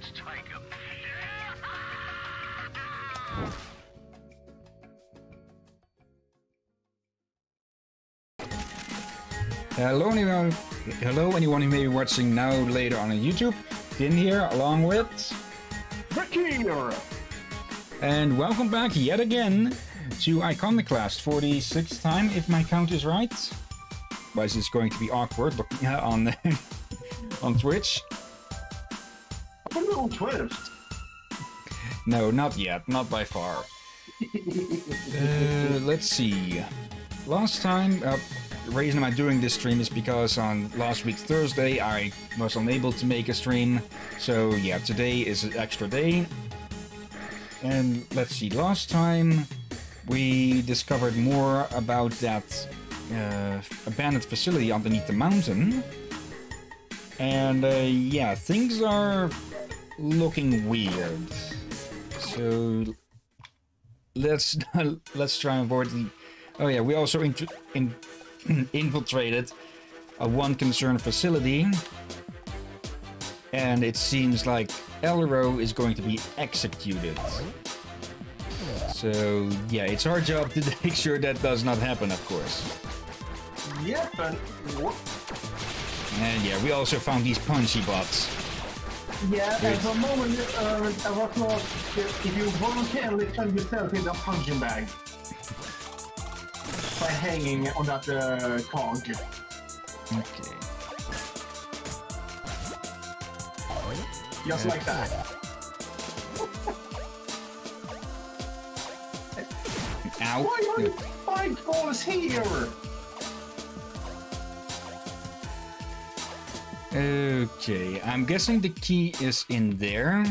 Let's take him. Hello anyone, hello anyone who may be watching now later on YouTube. Finn here, along with... Here. And welcome back yet again to Iconoclast for the sixth time, if my count is right. Why is this going to be awkward looking at on, on Twitch? I put it on Twitch. No, not yet, not by far. uh, let's see. Last time, uh, the reason I'm doing this stream is because on last week Thursday I was unable to make a stream. So yeah, today is an extra day. And let's see, last time we discovered more about that uh, abandoned facility underneath the mountain. And uh, yeah, things are looking weird. So let's let's try and avoid the. Oh yeah, we also in, in, infiltrated a one concern facility, and it seems like Elro is going to be executed. So yeah, it's our job to make sure that does not happen, of course. Yep, and what? And yeah, we also found these punchy bots. Yeah, and for a moment uh, I was lost if you voluntarily turn yourself into a punching bag by hanging on that uh, cog. Okay. Just like that. Ow. Why are the spike balls here? Okay, I'm guessing the key is in there.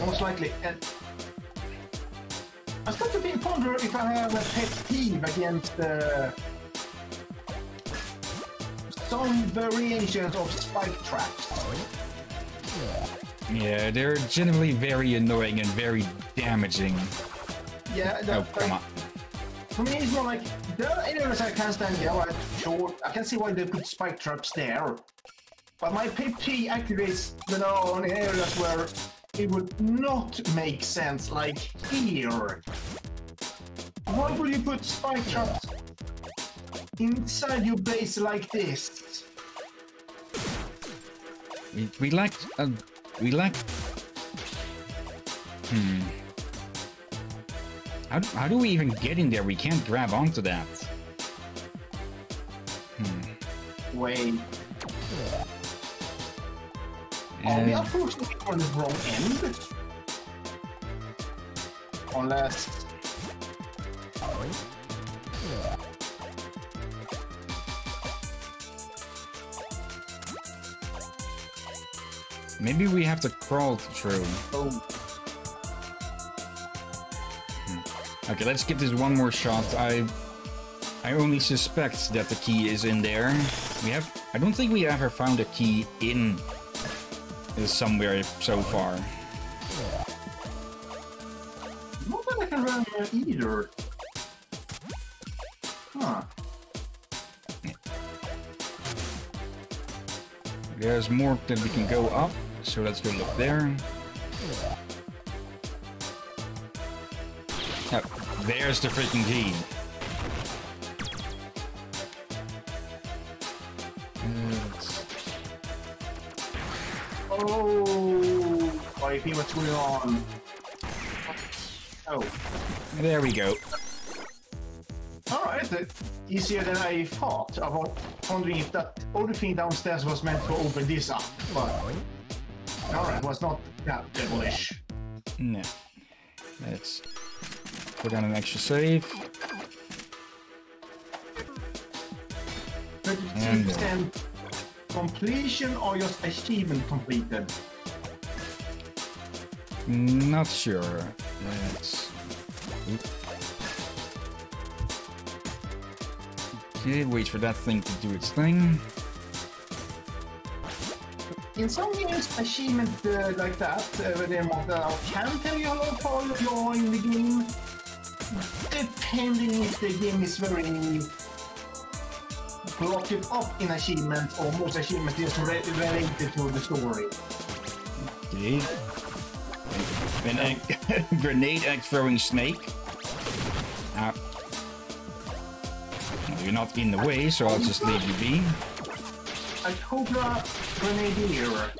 Most likely. And I start to think, ponder if I have a pet peeve against uh, some variations of spike traps. Yeah, they're generally very annoying and very damaging. Yeah, the, Oh, come on. For me, it's more like there are areas I can't stand. Yeah, right, sure. I can see why they put spike traps there. But my peeve activates, you know, on areas where it would not make sense, like here. Why would you put spike traps inside your base like this? We, we like, uh, we like... Hmm. How, do- how do we even get in there? We can't grab onto that. Hmm. Wait, are we approaching from the wrong end? Unless maybe we have to crawl through. oh, Okay, let's give this one more shot. I I only suspect that the key is in there. We have I don't think we ever found a key in uh, somewhere so far. not that I can run uh, either. Huh. There's more that we can go up, so let's go look there. There's the freaking key. Oh, what's going on. Oh, There we go. alright. Easier than I thought. I was wondering if that other thing downstairs was meant to open this up, but alright, was not that devilish. No. Let's put down an extra save. 32% completion or just achievement completed? Not sure. Let's. Okay, wait for that thing to do its thing. In some games, achievement uh, like that, uh, where they want, uh, can tell you how far you are in the game, depending if the game is very block it up in achievements or most achievements just re related to the story. Okay. An grenade egg throwing snake. Ah. You're not in the way, so I'll just leave you be. A Cobra Grenadier.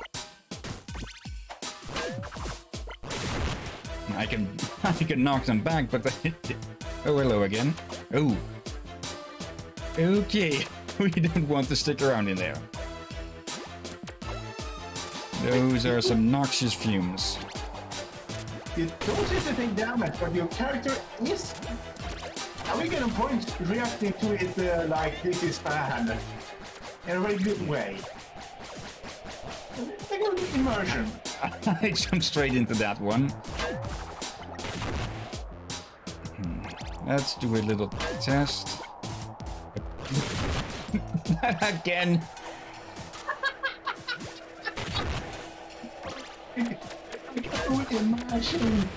I can I can knock them back, but oh hello again. Oh. Okay, we don't want to stick around in there. Those are some noxious fumes. You don't seem to take damage, but your character is. Are we getting points reacting to it uh, like this is bad? In a very good way. Like an immersion. I jump straight into that one. Let's do a little test. Again. Imagine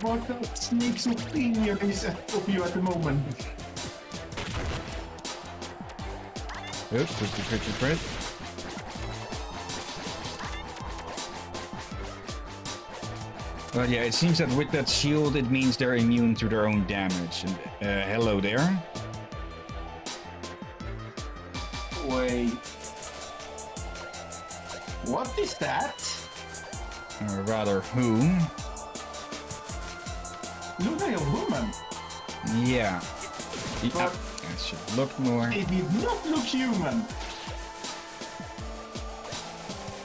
what that snake's opinion is of you at the moment. Oops, just a crit crit. Well, yeah, it seems that with that shield, it means they're immune to their own damage. And, uh, hello there. Wait. What is that? Or rather, who? Look like a woman. Yeah. But- I should look more. It did not look human.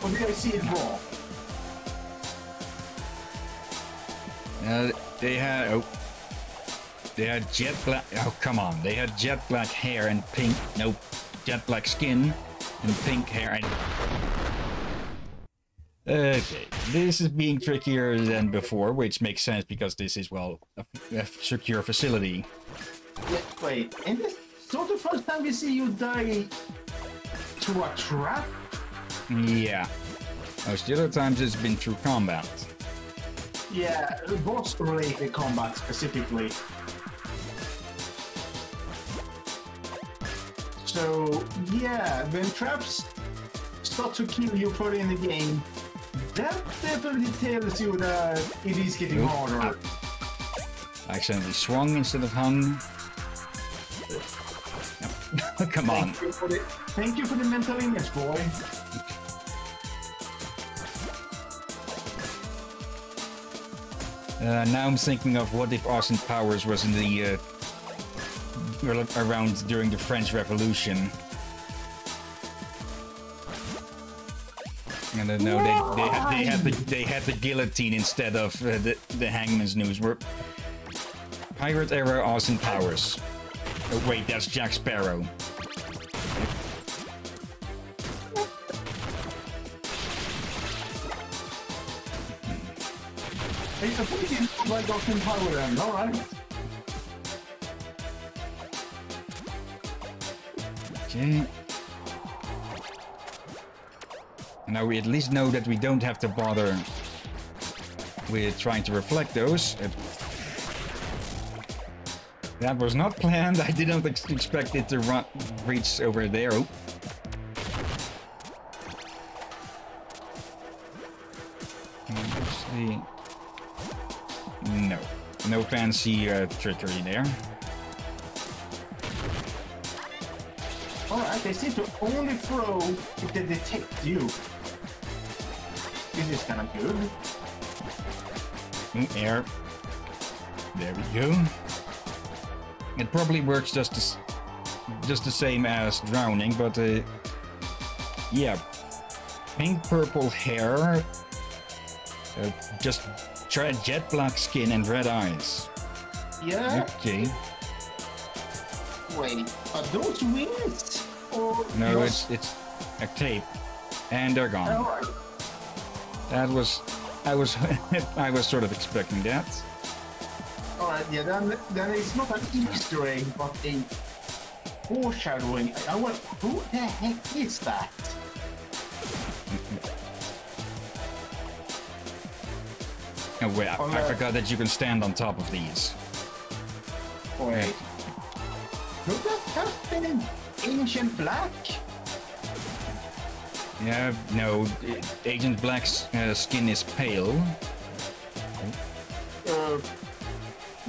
Or did I see it wrong? Uh, they had oh, they had jet black. Oh come on, they had jet black hair and pink. Nope, jet black skin and pink hair. And okay, this is being trickier than before, which makes sense because this is well a, a secure facility. Yeah, wait, and this is not the first time we see you die to a trap? Yeah, most the other times it's been through combat. Yeah, boss-related combat specifically. So, yeah, when traps start to kill you further in the game, that definitely tells you that it is getting Oop. harder. I accidentally swung instead of hung. Come on. Thank you, for the, thank you for the mental image, boy. Uh, now I'm thinking of what if Austin Powers was in the uh, around during the French Revolution. I don't know. They, they, had, they had the they had the guillotine instead of uh, the the hangman's noose. Were pirate era Austin Powers. Oh, wait, that's Jack Sparrow. Think you know like alright? Okay. Now we at least know that we don't have to bother with trying to reflect those. That was not planned. I didn't ex expect it to run reach over there. Oh. No. No fancy uh, trickery there. Alright, they seem to only throw if they detect you. This is kinda good. Mm, air. There we go. It probably works just as, just the same as drowning, but uh, yeah, pink purple hair, uh, just try jet black skin and red eyes. Yeah, Okay, wait, are those wings? Or no, yours? it's it's a tape, and they're gone. Alright. That was, I was, I was sort of expecting that. Alright, yeah, then, then it's not an Easter egg, but a foreshadowing. I went, who the heck is that? Mm-hmm. Oh wait, I, I the- forgot that you can stand on top of these. Wait. Have been an Agent Black? Yeah, no, Agent Black's uh, skin is pale. Uh,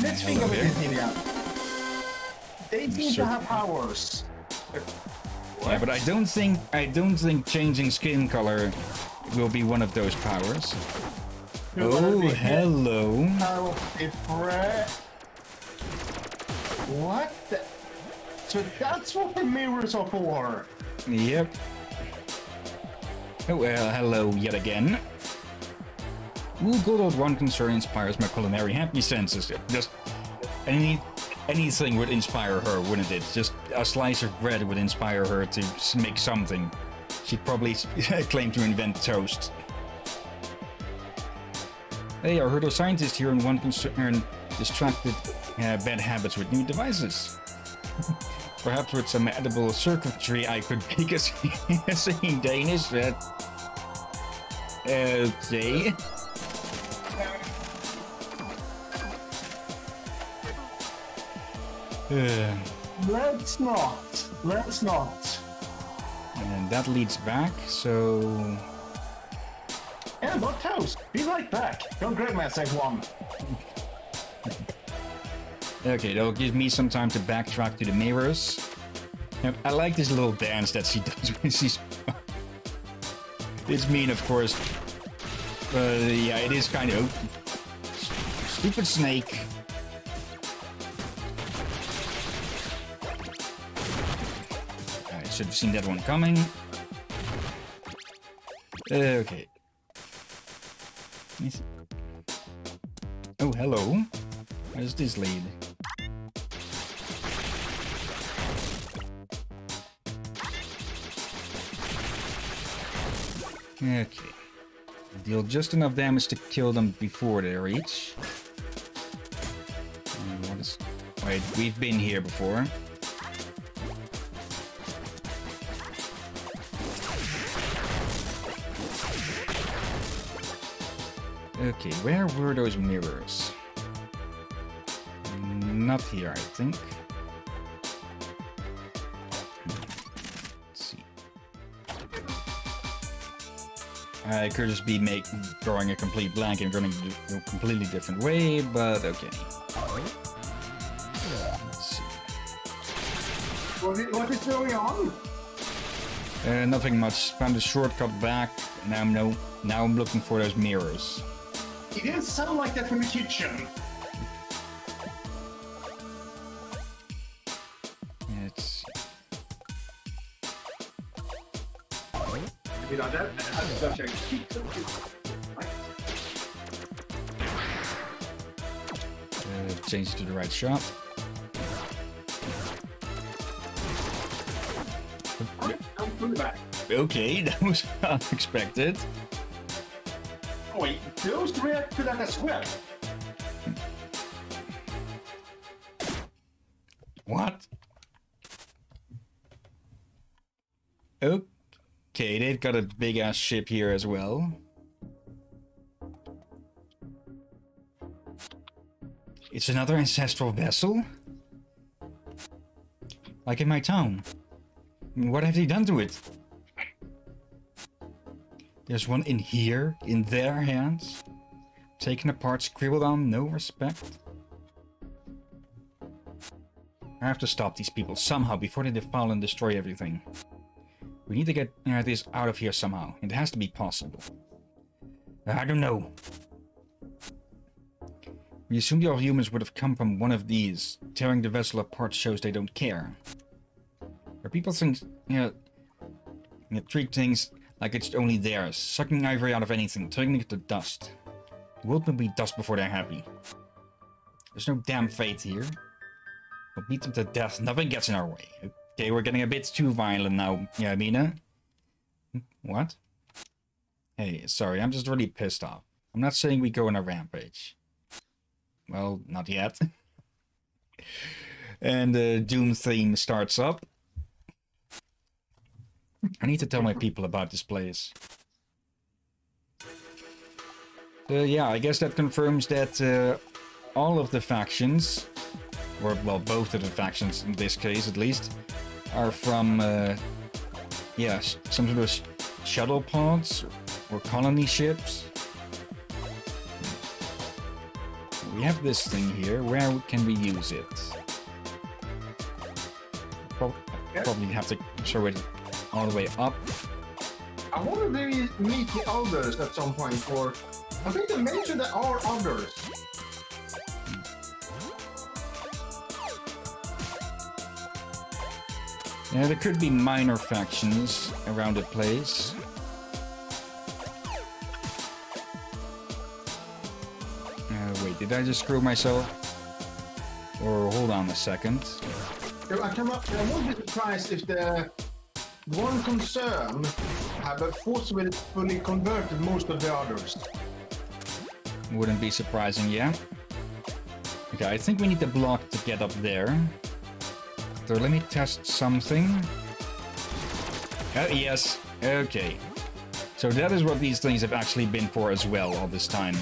let's think of it, there. Nvidia. They seem to have powers. Yeah, but I don't think I don't think changing skin color will be one of those powers. Oh, hello. How. What the? So that's what the mirrors are for. Yep. Oh, well, hello yet again. Ooh, good old one concern inspires my culinary happy senses. Just any anything would inspire her, wouldn't it? Just a slice of bread would inspire her to make something. She'd probably claim to invent toast. Hey, I heard a scientist here and one concern distracted uh, bad habits with new devices. Perhaps with some edible circuitry I could make a sing- a singing Danish. Uh, okay. Uh, Let's not. Let's not. and that leads back, so... And not toast. Be right back. Don't grab my second one. Okay, that'll give me some time to backtrack to the mirrors. Yep, I like this little dance that she does when she's... it's mean, of course. But yeah, it is kind of... Stupid snake. I should have seen that one coming. Okay. See. Oh, hello. Where's this lead? Okay. Deal just enough damage to kill them before they reach. Uh, and. Wait, we've been here before. Okay, where were those mirrors? Not here, I think. Let's see. I could just be make, drawing a complete blank and running a completely different way, but okay. Let's see. What is, what is going on? Uh, nothing much. Found a shortcut back. Now I'm no. Now I'm looking for those mirrors. It didn't sound like that from the kitchen. Let's. You know, that, that's such a kick. Uh, change to the right shot. I'm through back. Okay, that was unexpected. Wait, those react to that as well. What? Okay, they've got a big ass ship here as well. It's another ancestral vessel? Like in my town. What have they done to it? There's one in here, in their hands. Taken apart, scribbled on, no respect. I have to stop these people somehow before they defile and destroy everything. We need to get uh, this out of here somehow. It has to be possible. I don't know. We assume the all humans would have come from one of these. Tearing the vessel apart shows they don't care. Where people think, you know, you know, treat things like it's only theirs, sucking ivory out of anything, turning it to dust. The world will be dust before they're happy. There's no damn fate here. We'll beat them to death. Nothing gets in our way. Okay, we're getting a bit too violent now, yeah, Mina. Hmm? What? Hey, sorry, I'm just really pissed off. I'm not saying we go on a rampage. Well, not yet. and the Doom theme starts up. I need to tell my people about this place. Uh, yeah, I guess that confirms that uh, all of the factions, or well, both of the factions in this case at least, are from, uh, yeah, some sort of shuttle pods or colony ships. We have this thing here. Where can we use it? Pro Probably have to throw it all the way up. I wonder if we meet the others at some point, or I think they mentioned there are others. Yeah, there could be minor factions around the place. Uh, wait, did I just screw myself? Or hold on a second. I, cannot, I won't be surprised if the one concern have forcibly fully converted most of the others. Wouldn't be surprising, yeah. Okay, I think we need the block to get up there. So let me test something. Oh, yes. Okay. So that is what these things have actually been for as well all this time.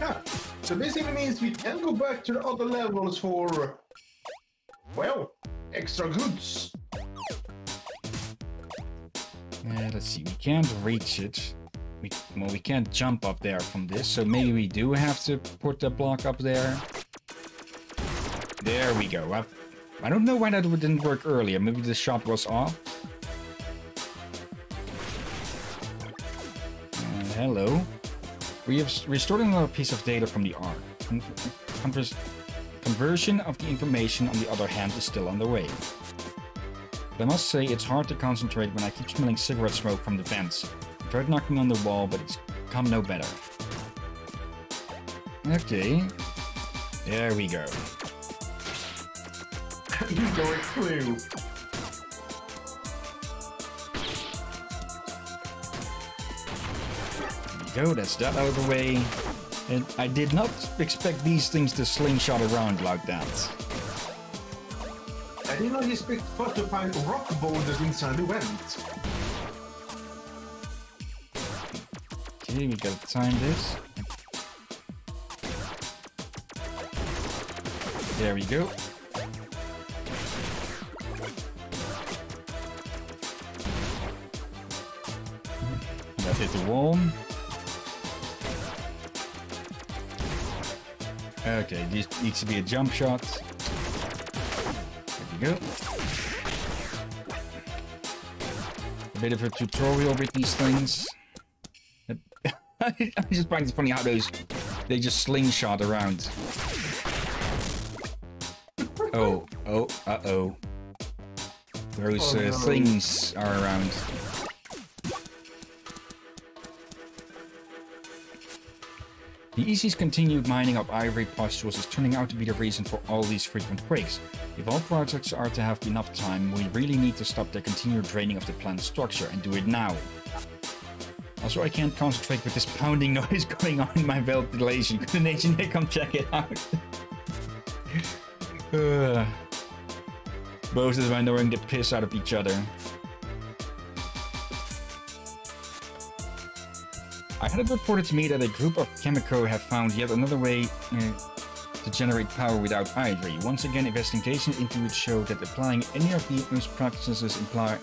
Yeah. So basically means we can go back to the other levels for, well, extra goods. Yeah, let's see. We can't reach it. We, well, we can't jump up there from this, so maybe we do have to put the block up there. There we go. I, I don't know why that didn't work earlier. Maybe the shot was off. Uh, hello. We have restored another piece of data from the Ark. Conversion of the information, on the other hand, is still underway. But I must say, it's hard to concentrate when I keep smelling cigarette smoke from the vents. I tried knocking on the wall, but it's come no better. Okay. There we go. a clue. go, that's that out of the way. And I did not expect these things to slingshot around like that. I did not expect first to find rock boulders inside the vent. Okay, we gotta time this. There we go. That hit the Okay, this needs to be a jump shot. There we go. A bit of a tutorial with these things. I just find it funny how those they just slingshot around. Oh, oh, uh oh. Those Oh, uh, no. things are around. The Isi's continued mining of ivory pustules is turning out to be the reason for all these frequent quakes. If all projects are to have enough time, we really need to stop the continued draining of the plant's structure and do it now. Also, I can't concentrate with this pounding noise going on in my ventilation. Could nation here come check it out? uh, both of them are knowing the piss out of each other. I had it reported to me that a group of Chemico have found yet another way uh, to generate power without ivory. Once again, investigations into it show that applying any of the these practices imply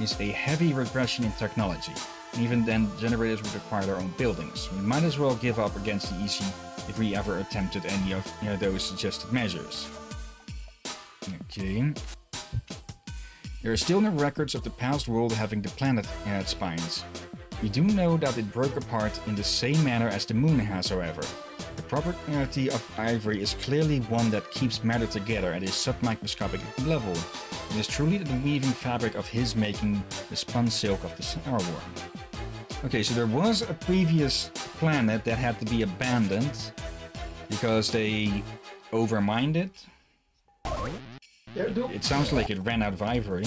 is a heavy regression in technology. Even then, generators would require their own buildings. We might as well give up against the Isi if we ever attempted any of you know, those suggested measures. Okay. There are still no records of the past world having the planet uh, spines. We do know that it broke apart in the same manner as the moon has, however. The property of ivory is clearly one that keeps matter together at a submicroscopic level. It is truly the weaving fabric of his making the spun silk of the starworm. Okay, so there was a previous planet that had to be abandoned because they overmined it. It sounds like it ran out of ivory.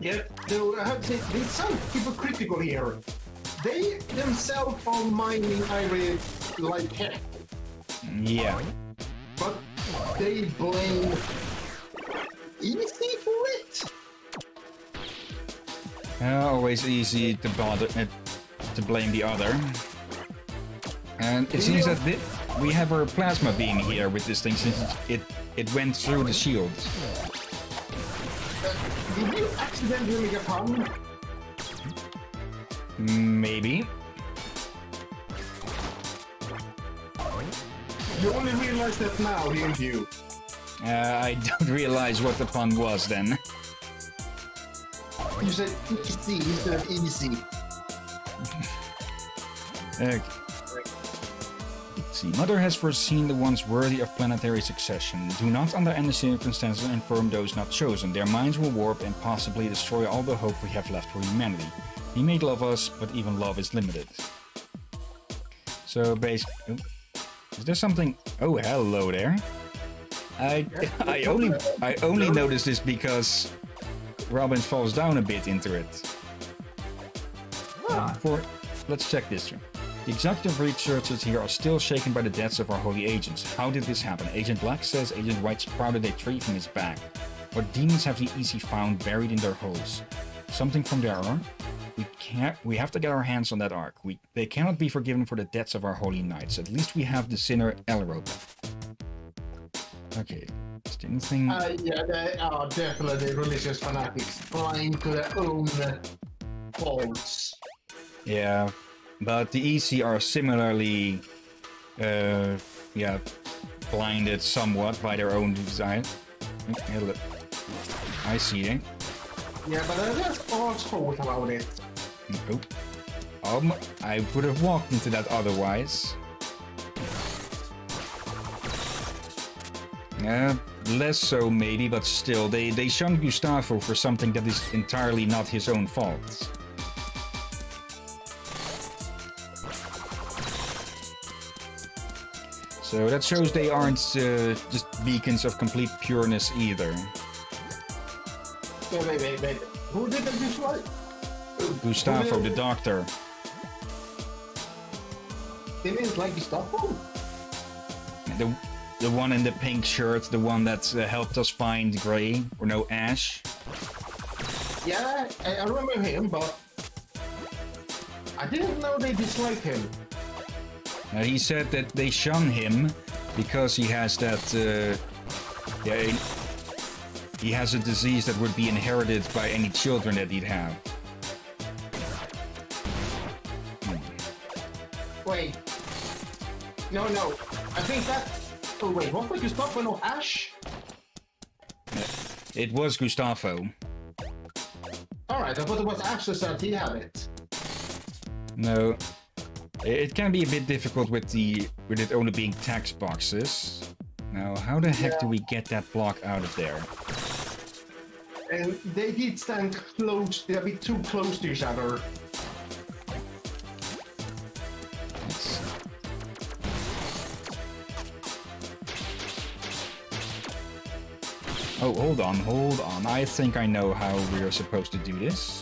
Yeah, do, I have to say, they sound hypocritical here. They themselves are mining ivory like heck, Yeah. but they blame Isi for it? Uh, always easy to bother uh, to blame the other. And it seems that we have our plasma beam here with this thing since it it went through the shield. Did you accidentally get hung? Maybe. You only realize that now, didn't you? Uh, I don't realize what the pun was then. You said easy instead of easy. Okay. Let's. Mother has foreseen the ones worthy of planetary succession. Do not under any circumstances inform those not chosen. Their minds will warp and possibly destroy all the hope we have left for humanity. He may love us, but even love is limited. So basically, is there something? Oh, hello there. I I only I only noticed this because Robin falls down a bit into it. Ah. For let's check this through. The executive researchers here are still shaken by the deaths of our holy agents. How did this happen? Agent Black says Agent White sprouted a tree from his back. But demons have the easy found buried in their holes? Something from their ark? We can't. We have to get our hands on that ark. We they cannot be forgiven for the deaths of our holy knights. At least we have the sinner Elrope. Okay. Is there anything? Uh, yeah, they are definitely religious fanatics trying to their own faults. Yeah, but the Isi are similarly, uh, yeah, blinded somewhat by their own design. I see it. Yeah, but that's all fault about it. Nope. Um, I would have walked into that otherwise. Yeah, less so maybe, but still, they, they shunned Gustavo for something that is entirely not his own fault. So that shows they aren't uh, just beacons of complete pureness either. Wait, wait, wait, wait. Who did the visual? Gustavo, the doctor. They didn't like Gustavo? The, the one in the pink shirt, the one that uh, helped us find Gray, or no, Ash. Yeah, I, I remember him, but I didn't know they disliked him. Uh, he said that they shun him because he has that, uh, yeah, he- has a disease that would be inherited by any children that he'd have. Wait. No, no. I think that. Oh, wait, what was Gustavo? No, Ash? It was Gustavo. Alright, I thought it was Ash that said he had it. No, it can be a bit difficult with the with it only being text boxes. Now, how the heck do we get that block out of there? And they did stand close, they're a bit too close to each other. Oh, hold on, hold on. I think I know how we are supposed to do this.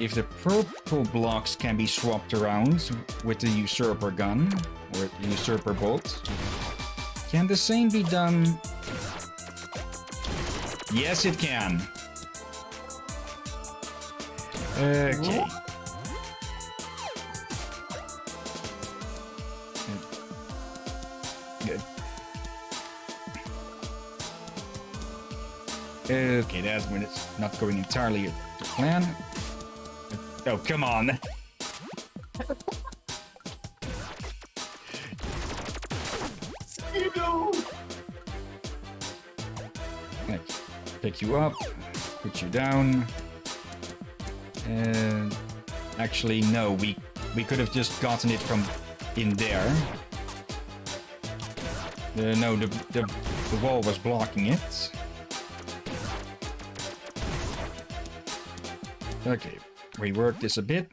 If the purple blocks can be swapped around with the usurper gun, or the usurper bolt, can the same be done? Yes, it can. Okay. Good. Okay, that's when it's not going entirely to plan. Oh, come on. You know! Okay, Pick you up, put you down. And actually, no, we we could have just gotten it from in there. Uh, no, the, the the wall was blocking it. Okay, rework this a bit.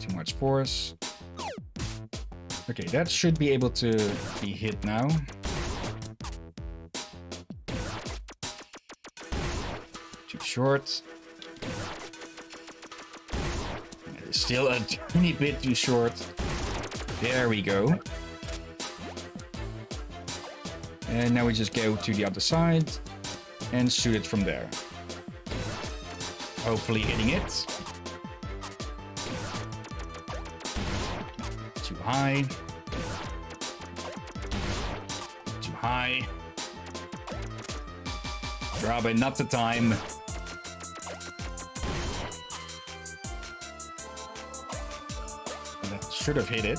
Too much force. Okay, that should be able to be hit now. Too short. Still a tiny bit too short. There we go. And now we just go to the other side and shoot it from there. Hopefully hitting it. Too high. Too high. Drakir, not the time. That should have hit it.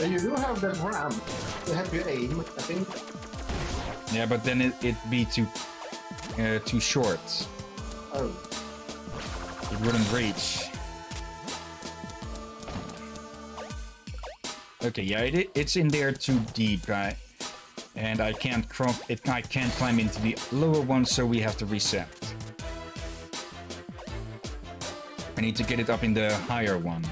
You do have that ramp to help you aim, I think. Yeah, but then it, it'd be too uh, too short. Oh. It wouldn't reach. Okay, yeah, it, it's in there too deep, right? And I can't crop it. I can't climb into the lower one, so we have to reset. I need to get it up in the higher one.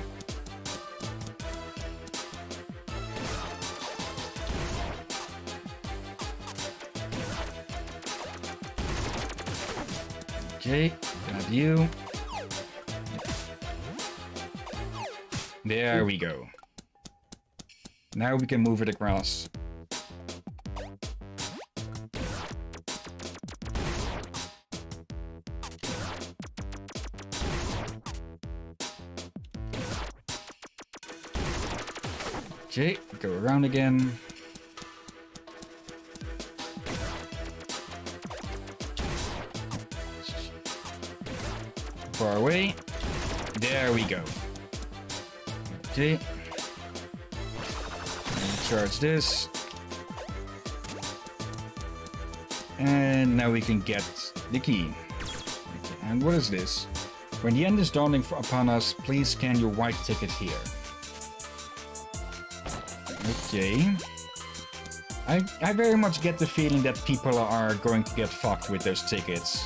Okay, grab you. There we go. Now we can move it across. Okay, go around again. Okay. Charge this. And now we can get the key. Okay, and what is this? When the end is dawning upon us, please scan your white ticket here. Okay. I, I very much get the feeling that people are going to get fucked with those tickets.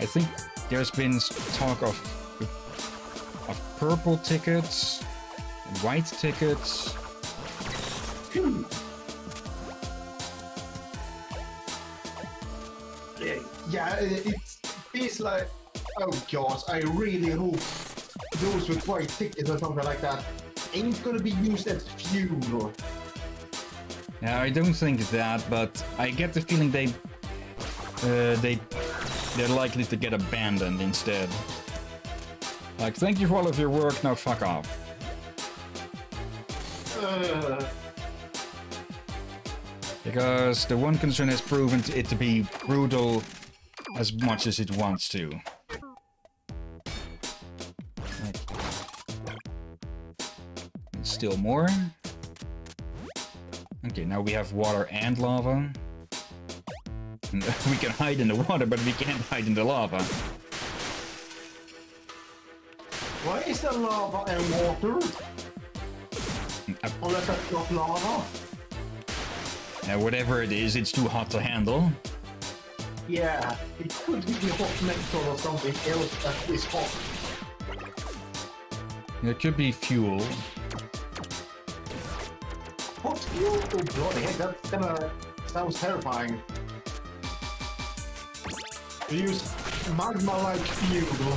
I think there's been talk of of purple tickets, white tickets. Yeah, it feels like. Oh god, I really hope those with white tickets or something like that ain't gonna be used as fuel. Yeah, I don't think that, but I get the feeling they uh, they they're likely to get abandoned instead. Like, thank you for all of your work, now fuck off. Because the one concern has proven it to be brutal as much as it wants to. And Still more. Okay, now we have water and lava. We can hide in the water, but we can't hide in the lava. why is there lava and water? That's lava. Now, whatever it is, it's too hot to handle. Yeah, it could be hot metal or something else that is hot. It could be fuel. Hot fuel? Oh bloody heck, that kinda sounds terrifying. We use magma-like fuel.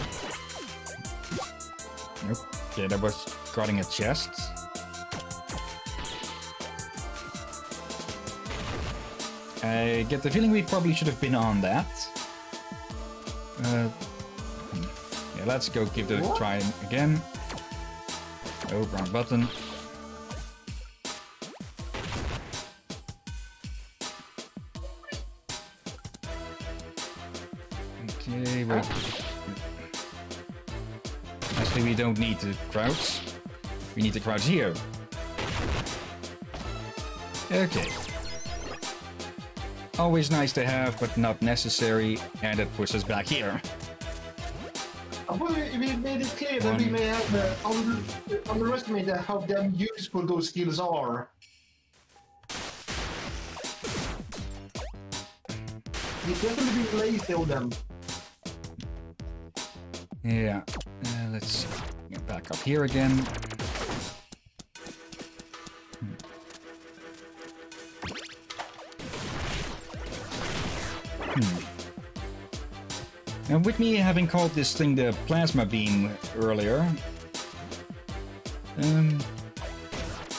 Nope. Okay, that was guarding a chest. I get the feeling we probably should have been on that. Uh, hmm. yeah, let's go give it a try again. Oh, wrong button. Okay, wait. Actually, we don't need to crouch. We need to crouch here. Okay. Always nice to have, but not necessary, and it pushes back here. I thought we we made it clear that we may have uh, under, underestimated how damn useful those skills are. We definitely be lazy on them. Yeah. Uh, let's get back up here again. Now, with me having called this thing the plasma beam earlier, um,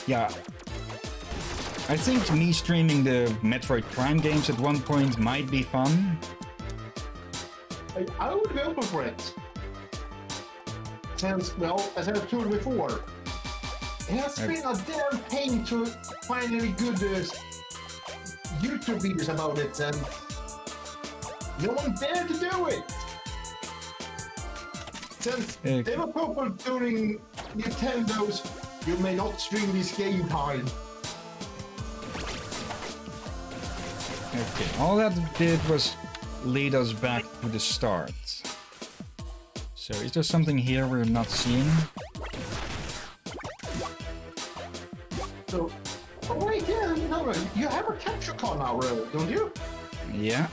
yeah, I think me streaming the Metroid Prime games at one point might be fun. I, I would be open for it. Since, well, as I've told before, It has been a damn pain to find any good uh, YouTube videos about it, and no one dared to do it. Since were people during Nintendo's, you may not stream this game time. Okay, all that did was lead us back to the start. So is there something here we're not seeing? So, oh wait, yeah, no, you have a capture card now, don't you? Yeah.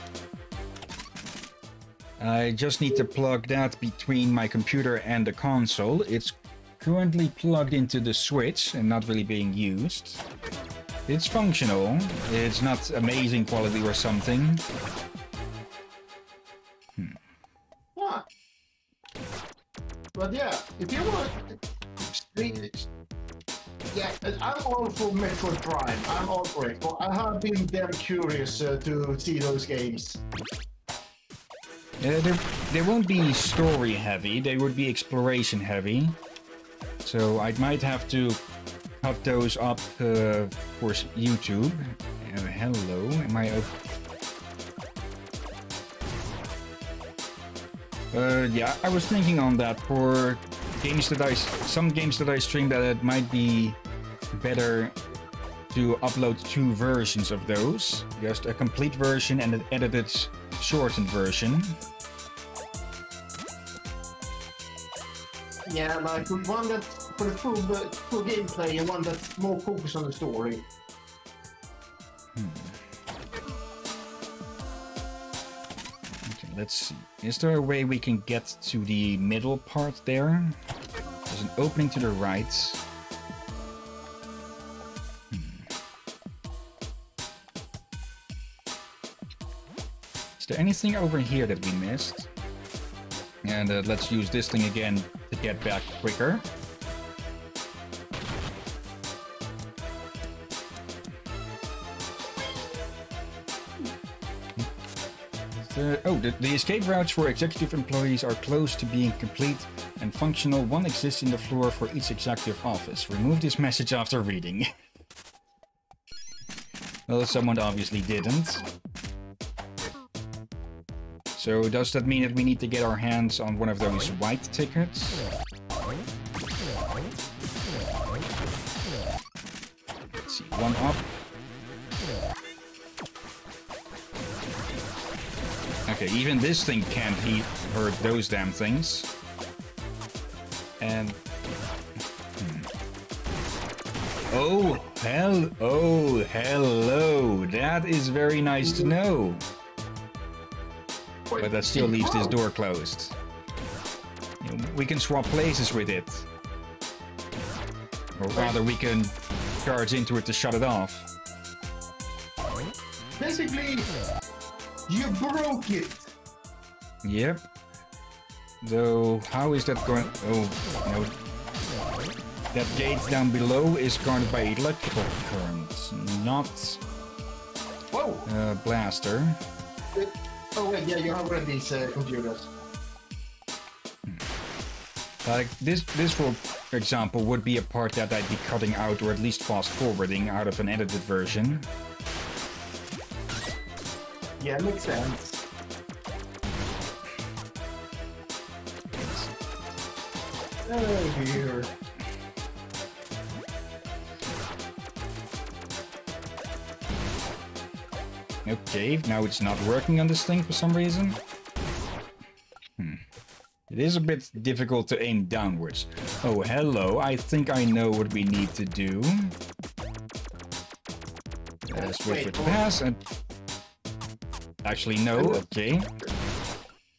I just need to plug that between my computer and the console. It's currently plugged into the Switch and not really being used. It's functional. It's not amazing quality or something. Yeah. But yeah, if you want yeah, I'm all for Metroid Prime. I'm all for it. But I have been damn curious uh, to see those games. Uh, they, they won't be story heavy, they would be exploration heavy. So I might have to cut those up uh, for YouTube. Uh, hello, am I Uh, yeah, I was thinking on that for games that I, some games that I stream that it might be better to upload two versions of those. Just a complete version and an edited shortened version. Yeah, like one that for the full, full gameplay and one that's more focused on the story. Hmm. Okay, let's see. Is there a way we can get to the middle part there? There's an opening to the right. Is there anything over here that we missed? And uh, let's use this thing again to get back quicker. The- oh, the, the escape routes for executive employees are close to being complete and functional. One exists in the floor for each executive office. Remove this message after reading. well, someone obviously didn't. So does that mean that we need to get our hands on one of those white tickets? Let's see, one up. Okay, even this thing can't he hurt those damn things. And hmm. oh hell, oh hello, that is very nice to know. But that still leaves this door closed. We can swap places with it, or rather, we can charge into it to shut it off. Basically, you broke it. Yep. Though, how is that going? Oh, no. That gate down below is guarded by electrical currents, not Whoa. uh, blaster. Oh wait, yeah, you have read these uh, computers. Like this, this for example would be a part that I'd be cutting out or at least fast forwarding out of an edited version. Yeah, makes sense. Oh dear. Okay, now it's not working on this thing for some reason. Hmm. It is a bit difficult to aim downwards. Oh, hello. I think I know what we need to do. Let's wait for it to pass and... Actually, no. Okay.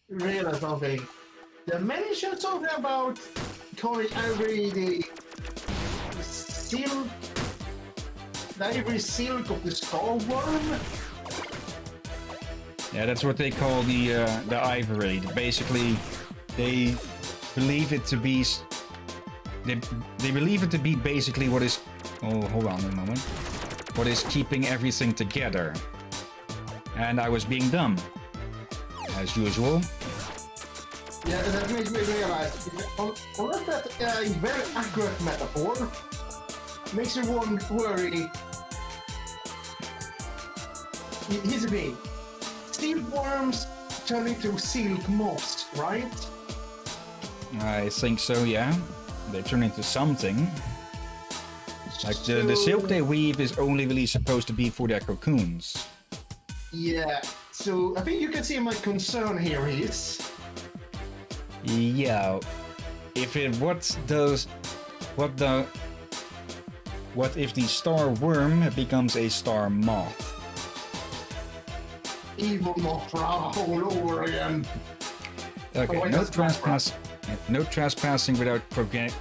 Realize something. They mentioned talking about calling every the silk, the every silk of the skull worm. Yeah, that's what they call the uh, the ivory. Basically, they believe it to be they they believe it to be basically what is oh hold on a moment what is keeping everything together. And I was being dumb, as usual. Yeah, that makes me realize, un- unless that's a very accurate metaphor, makes me worry. He- Here's a bit. Silkworms turn into silk moths, right? I think so, yeah. They turn into something. Like the, the silk they weave is only really supposed to be for their cocoons. Yeah. So I think you can see my concern here is Yeah. If it what does what the what if the star worm becomes a star moth? Evil Mothra all over again. Okay, Oh, no trespass no trespassing without proge-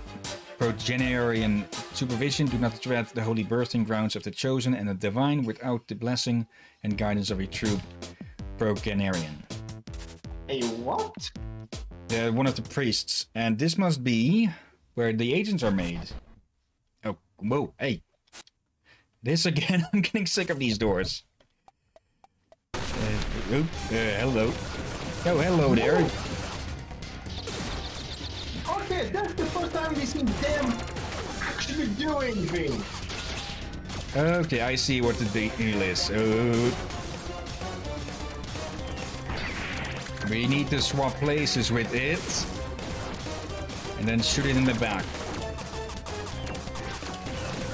progenerian supervision. Do not tread the holy birthing grounds of the chosen and the divine without the blessing and guidance of a true progenarian. A what? They're one of the priests, and this must be where the agents are made. Oh, whoa, hey. This again, I'm getting sick of these doors. Uh, uh, hello. Oh, hello there. Okay, that's the first time we see them actually doing things. Okay, I see what the deal is. Oh. We need to swap places with it. And then shoot it in the back.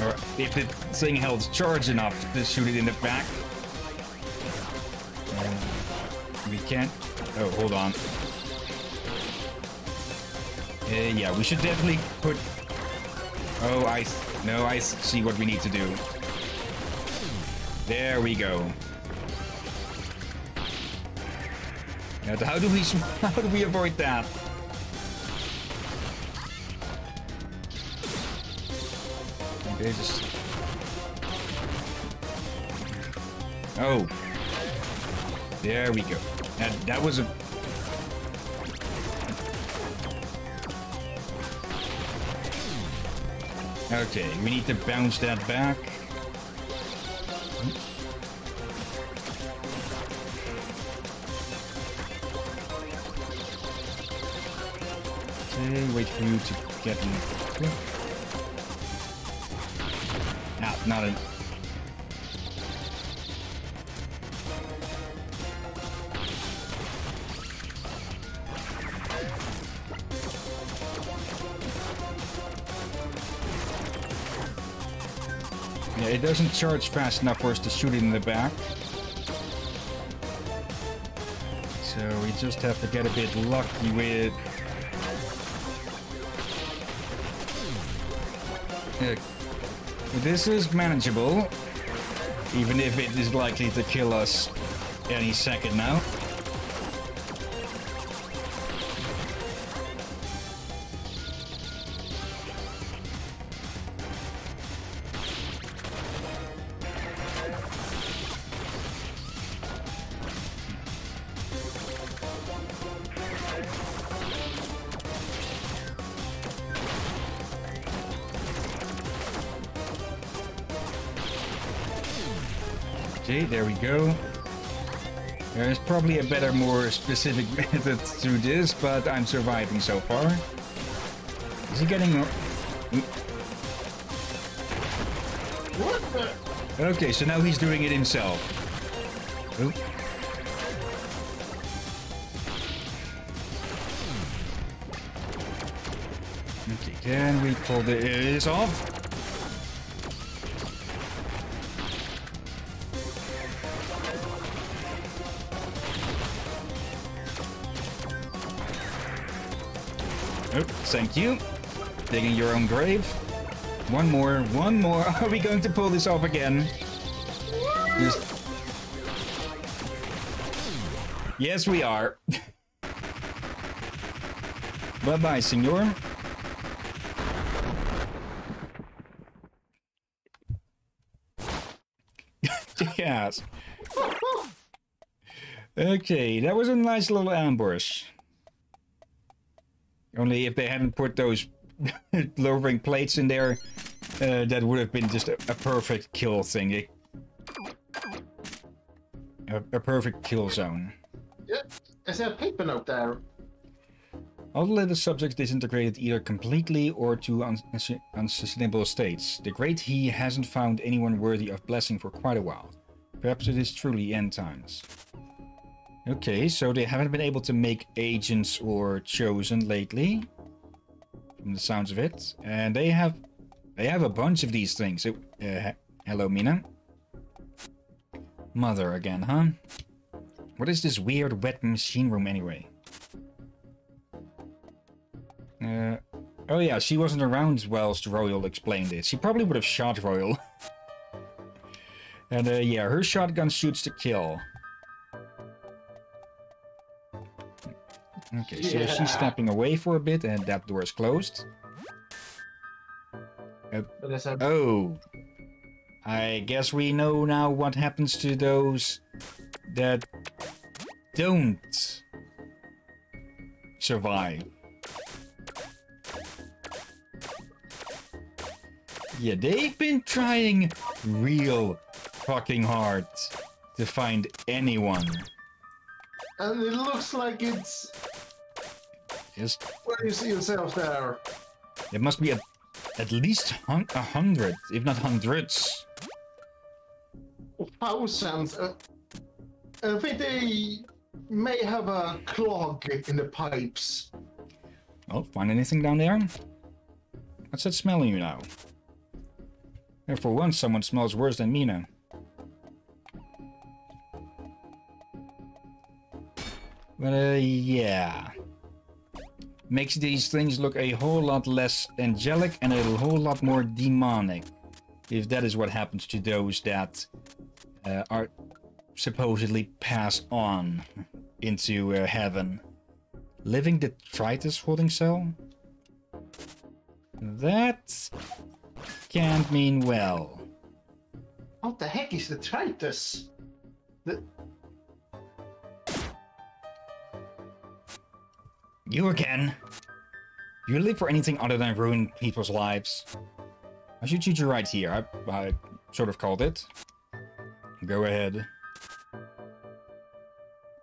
Or if the thing held charge enough to shoot it in the back. We can't. Oh, hold on. Uh, yeah, we should definitely put. Oh, I no, I see what we need to do. There we go. Now, how do we how do we avoid that? Okay, just. Oh. There we go. That that was a. Okay, we need to bounce that back. Okay, wait for you to get in. Ah, not in. Doesn't charge fast enough for us to shoot it in the back. So we just have to get a bit lucky with... Uh, this is manageable, even if it is likely to kill us any second now. Probably a better, more specific method to this, but I'm surviving so far. Is he getting... What the? Okay, so now he's doing it himself. Okay, can we pull this off? Thank you. Digging your own grave. One more, one more. Are we going to pull this off again? Yes, we are. Bye-bye, senor. yes. Okay, that was a nice little ambush. Only if they hadn't put those lowering plates in there, uh, that would have been just a, a perfect kill thing—a a perfect kill zone. Yeah, is there a paper note there? All the subjects disintegrated either completely or to un unsustainable states. The Great He hasn't found anyone worthy of blessing for quite a while. Perhaps it is truly end times. Okay, so they haven't been able to make agents or chosen lately. From the sounds of it. And they have they have a bunch of these things. Uh, hello, Mina. Mother again, huh? What is this weird wet machine room anyway? Uh, oh yeah, she wasn't around whilst Royal explained it. She probably would have shot Royal. and uh, yeah, her shotgun shoots to kill. Okay, so yeah. she's stepping away for a bit and that door is closed. Uh, oh. I guess we know now what happens to those that don't survive. Yeah, they've been trying real fucking hard to find anyone. And it looks like it's... Yes. Where do you see yourself there? It must be a, at least a hundred, if not hundreds. Thousands. Uh, I think they may have a clog in the pipes. Oh, find anything down there? What's that smelling you now? And for once, someone smells worse than Mina. But, uh, yeah. Makes these things look a whole lot less angelic and a whole lot more demonic. If that is what happens to those that uh, are supposedly pass on into uh, heaven. Living detritus holding cell? That can't mean well. What the heck is detritus? The... You again? You live for anything other than ruin people's lives? I should shoot you right here. I, I sort of called it. Go ahead.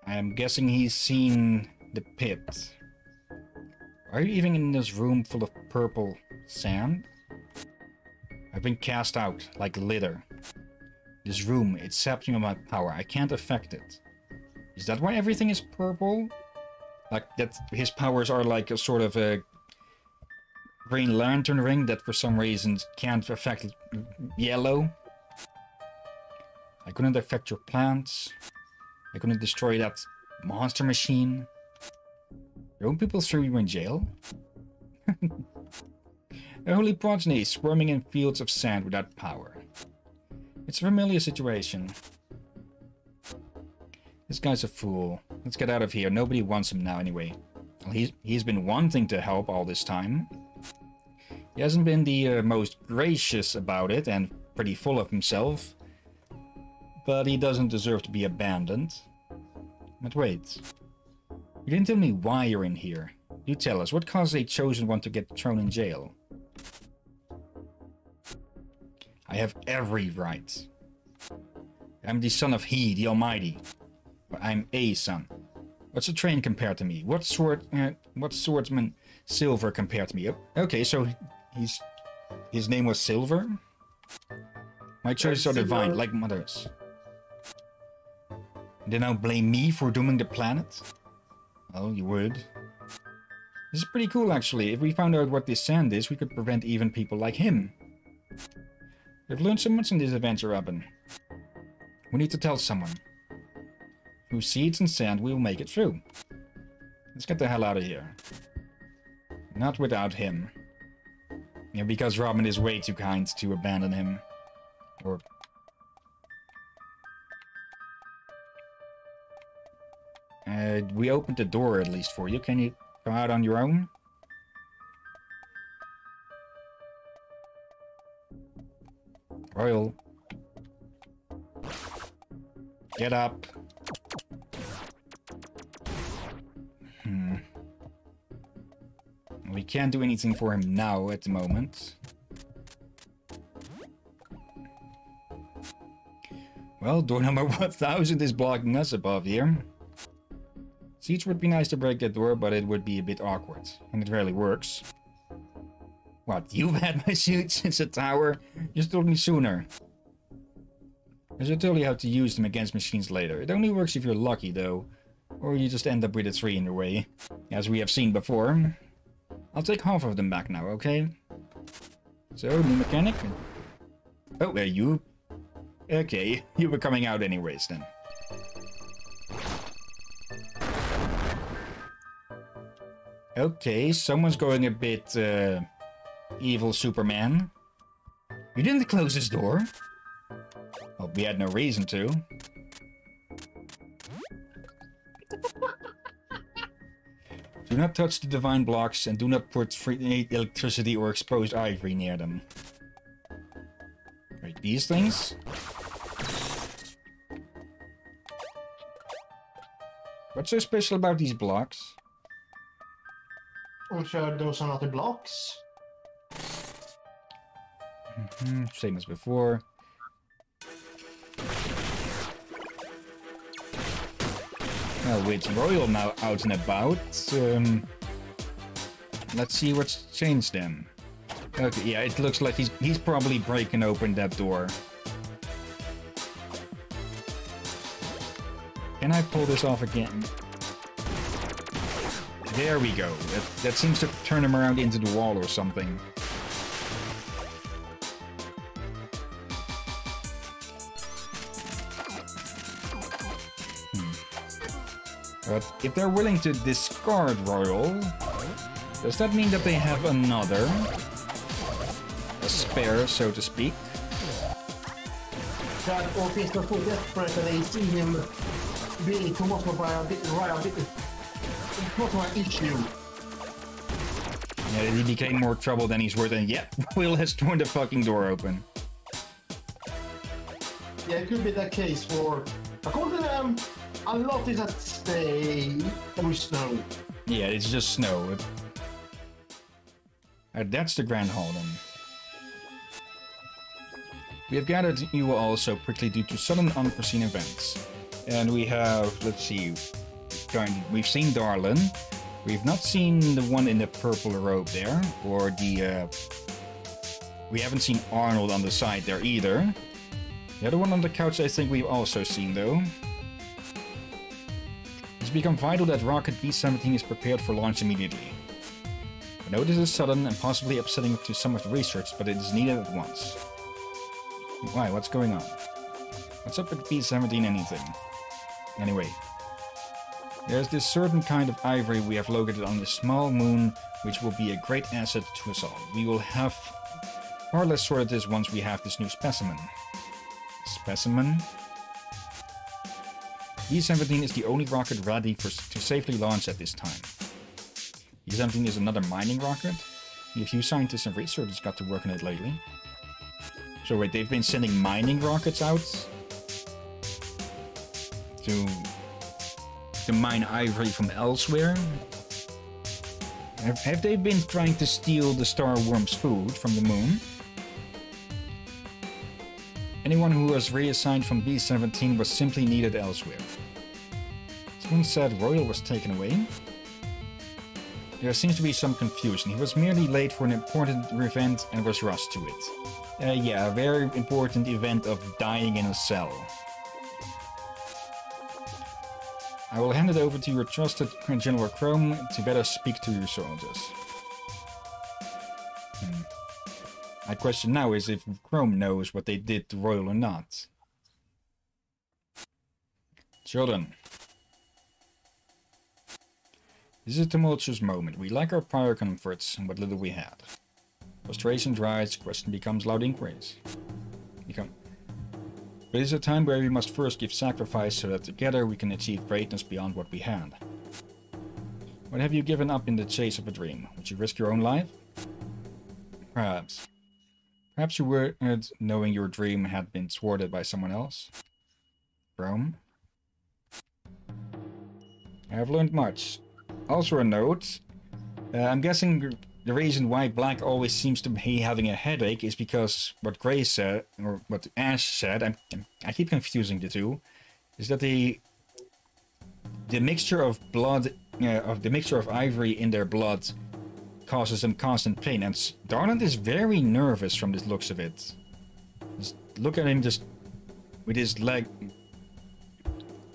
I'm guessing he's seen the pit. Are you even in this room full of purple sand? I've been cast out, like litter. This room, it saps me of my power. I can't affect it. Is that why everything is purple? Like, that his powers are like a sort of a Green Lantern ring that for some reason can't affect yellow? I couldn't affect your plants. I couldn't destroy that monster machine. Your own people threw you in jail? a holy progeny swarming in fields of sand without power. It's a familiar situation. This guy's a fool. Let's get out of here. Nobody wants him now anyway. Well, he's, he's been wanting to help all this time. He hasn't been the uh, most gracious about it and pretty full of himself. But he doesn't deserve to be abandoned. But wait. You didn't tell me why you're in here. You tell us, what caused a chosen one to get thrown in jail? I have every right. I'm the son of He, the Almighty. I'm a son. What's a train compared to me? What sword, uh, what swordsman Silver compared to me? Okay, so he's his name was Silver? My choices are divine, like mothers. They now blame me for dooming the planet? Well, you would. This is pretty cool, actually. If we found out what this sand is, we could prevent even people like him. We've learned so much in this adventure, Robin. We need to tell someone. Through seeds and sand, we will make it through. Let's get the hell out of here. Not without him. Yeah, because Robin is way too kind to abandon him. Or Uh, we opened the door at least for you. Can you come out on your own? Royal. Get up. Hmm. We can't do anything for him now at the moment. Well, door number 1000 is blocking us above here. Siege would be nice to break that door, but it would be a bit awkward. And it rarely works. What, you've had my suit since the tower? You told me sooner. I should tell you how to use them against machines later. It only works if you're lucky, though. Or you just end up with a tree in your way. As we have seen before. I'll take half of them back now, okay? So, new mechanic. Oh, there you. Okay, you were coming out anyways then. Okay, someone's going a bit uh, evil Superman. You didn't close this door? Well, we had no reason to. Do not touch the divine blocks and do not put free electricity or exposed ivory near them. Right, these things? What's so special about these blocks? I'm sure those are not the blocks. Mm -hmm, same as before. Well, with Royal now out and about, um, let's see what's changed then. Okay, yeah, it looks like he's he's probably breaking open that door. Can I pull this off again? There we go. That, that seems to turn him around into the wall or something. But if they're willing to discard Royal, does that mean that they have another? A spare, so to speak? That or finns det få desperate they see him being too much of a bit right bit not my issue. Yeah, he became more trouble than he's worth, and yet Will has torn the fucking door open. Yeah, it could be that case for... According to them, a lot is at snow. Yeah, it's just snow. Uh, that's the Grand Hall then. We have gathered you all so quickly due to sudden unforeseen events. And we have, let's see, we've seen Darlin. We've not seen the one in the purple robe there, or the, uh, we haven't seen Arnold on the side there either. The other one on the couch I think we've also seen though. It's become vital that Rocket B-17 is prepared for launch immediately. I know this is sudden and possibly upsetting to some of the research, but it is needed at once. Why, what's going on? What's up with B-17 anything? Anyway, there's this certain kind of ivory we have located on this small moon, which will be a great asset to us all. We will have far less sorted this once we have this new specimen. Specimen? E-17 is the only rocket ready for, to safely launch at this time. E-17 is another mining rocket. A few scientists and researchers got to work on it lately. So wait, they've been sending mining rockets out to to mine ivory from elsewhere? Have, have they been trying to steal the star worm's food from the moon? Anyone who was reassigned from B-17 was simply needed elsewhere. Said Royal was taken away? There seems to be some confusion. He was merely late for an important event and was rushed to it. Uh, yeah, a very important event of dying in a cell. I will hand it over to your trusted General Chrome to better speak to your soldiers. Hmm. My question now is if Chrome knows what they did to Royal or not. Children. This is a tumultuous moment. We like our prior comforts and what little we had. Frustration dries, question becomes loud inquiries. Become but it is a time where we must first give sacrifice so that together we can achieve greatness beyond what we had. What have you given up in the chase of a dream? Would you risk your own life? Perhaps. Perhaps you weren't knowing your dream had been thwarted by someone else? Rome? I have learned much. Also a note. Uh, I'm guessing the reason why Black always seems to be having a headache is because what Gray said, or what Ash said, I'm, I keep confusing the two, is that he the mixture of blood, uh, of the mixture of ivory in their blood, causes them constant pain. And Darland is very nervous from the looks of it. Just look at him, just with his leg.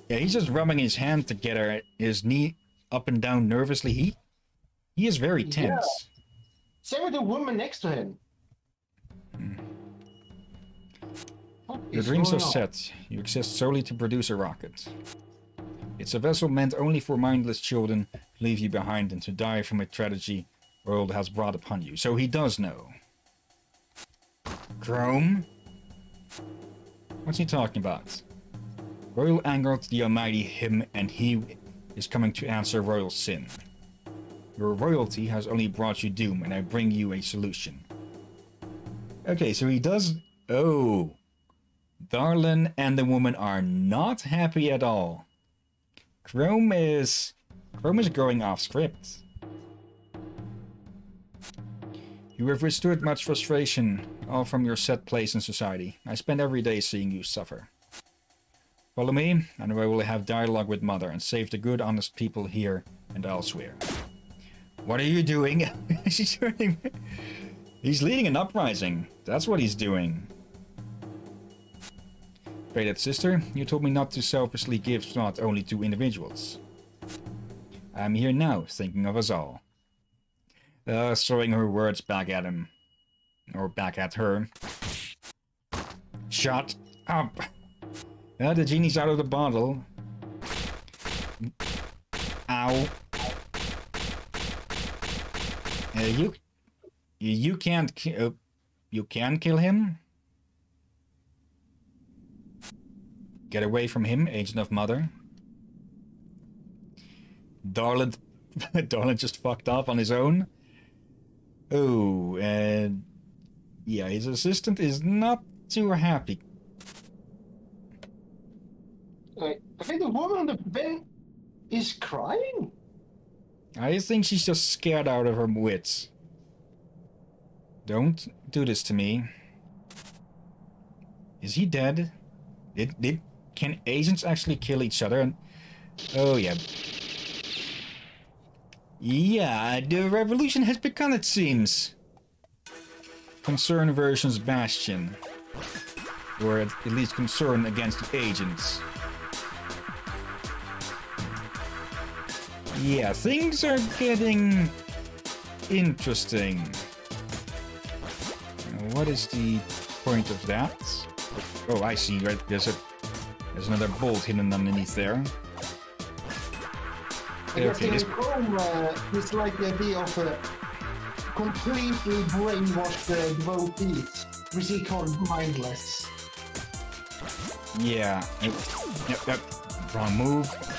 Yeah, he's just rubbing his hand together, his knee up and down nervously. He, he is very tense. Yeah. Same with the woman next to him. Hmm. Your dreams are set. You exist solely to produce a rocket. It's a vessel meant only for mindless children to leave you behind and to die from a tragedy world has brought upon you. So he does know. Chrome? What's he talking about? Royal angered the Almighty him, and he is coming to answer royal sin. Your royalty has only brought you doom, and I bring you a solution. Okay, so he does... Oh. Darlin and the woman are not happy at all. Chrome is... Chrome is going off script. You have restored much frustration, all from your set place in society. I spend every day seeing you suffer. Follow me, and we will have dialogue with Mother and save the good, honest people here and elsewhere. What are you doing? He's leading an uprising. That's what he's doing. Faded sister, you told me not to selfishly give thought only to individuals. I'm here now, thinking of us all. Uh, throwing her words back at him. Or back at her. Shut up! Uh, the genie's out of the bottle. Ow. Uh, you... You can't... Uh, you can kill him? Get away from him, agent of mother. Darland, Darland just fucked off on his own. Oh, and yeah, his assistant is not too happy. I think the woman on the bed is crying. I think she's just scared out of her wits. Don't do this to me. Is he dead? Did did can agents actually kill each other? And oh yeah. Yeah, the revolution has begun it seems. Concern versus Bastion. Or at least concern against agents. Yeah, things are getting interesting. What is the point of that? Oh, I see. Right, there's a there's another bolt hidden underneath there. Okay, this... Chrome uh, is like the idea of a completely brainwashed uh, devotees, which he called mindless. Yeah. Yep, yep. Wrong move.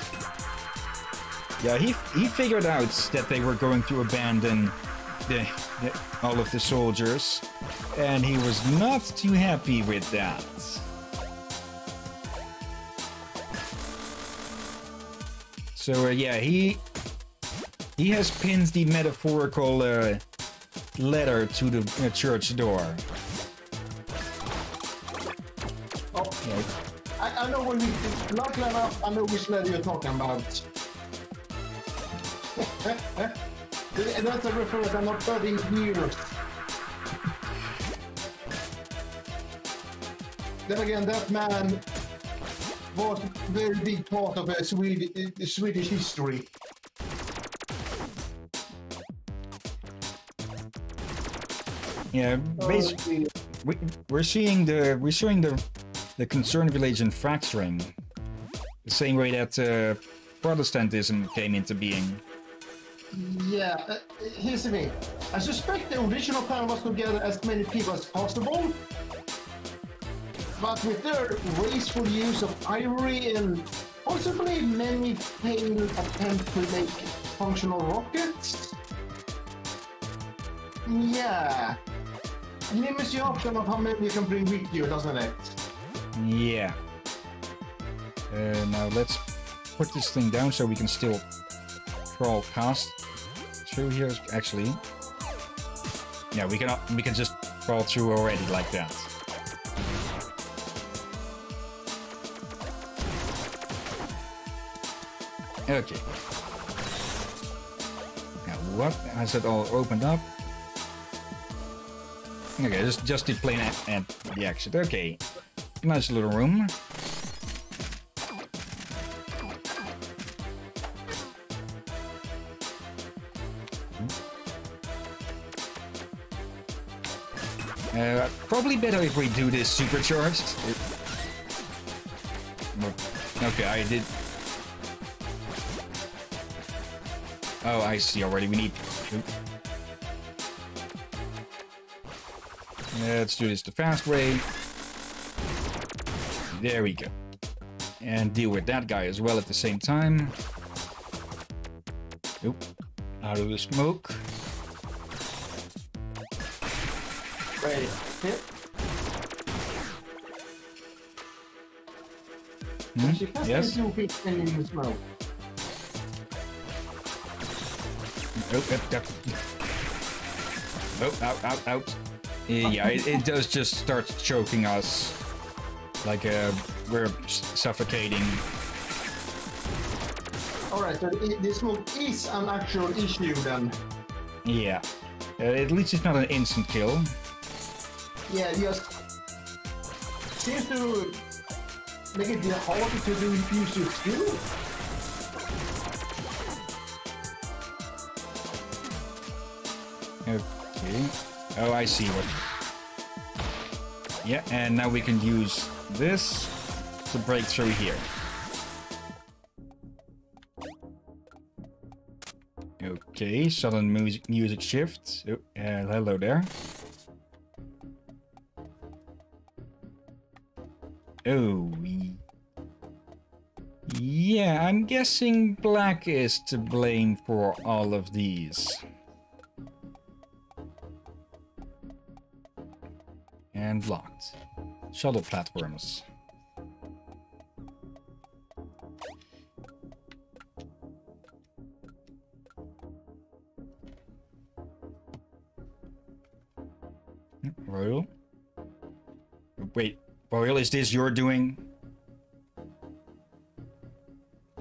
Yeah, he he figured out that they were going to abandon the, the, all of the soldiers, and he was not too happy with that. So uh, yeah, he he has pinned the metaphorical uh, letter to the uh, church door. Oh, yeah. I, I know when we, luckily enough, I know which letter you're talking about. That's a reference, I'm not 30 years. then again, that man was a very big part of a Swedish, Swedish history. Yeah, basically, we, we're seeing the we're seeing the the concerned religion fracturing, the same way that uh, Protestantism came into being. Yeah, uh, here's the thing. I suspect the original plan was to gather as many people as possible, but with their wasteful use of ivory and possibly many failed attempts to make functional rockets, yeah, limits the option of how many you can bring with you, doesn't it? Yeah. Uh, now let's put this thing down so we can still crawl past through here. Actually, yeah, we can we can just crawl through already like that. Okay. Now what has it all opened up? Okay, just just the plane and, the exit. Okay, nice little room. Probably better if we do this supercharged. Okay, I did. Oh, I see already. We need. Let's do this the fast way. There we go. And deal with that guy as well at the same time. Oop. Out of the smoke. She can't Yes? stay two feet standing in the smoke. Oh, yep, yep. Oh, out, out, out. Yeah, it, it does just start choking us. Like uh, we're suffocating. Alright, so this the smoke is an actual issue then. Yeah. Uh, at least it's not an instant kill. Yeah, just seems to make it harder to do use your skill. Okay. Oh, I see what. Yeah, and now we can use this to break through here. Okay, sudden music music shift. Oh, uh, hello there. Oh, yeah, I'm guessing Black is to blame for all of these. And locked. Shuttle platforms. Hmm, Royal? Wait, Royal, is this your doing?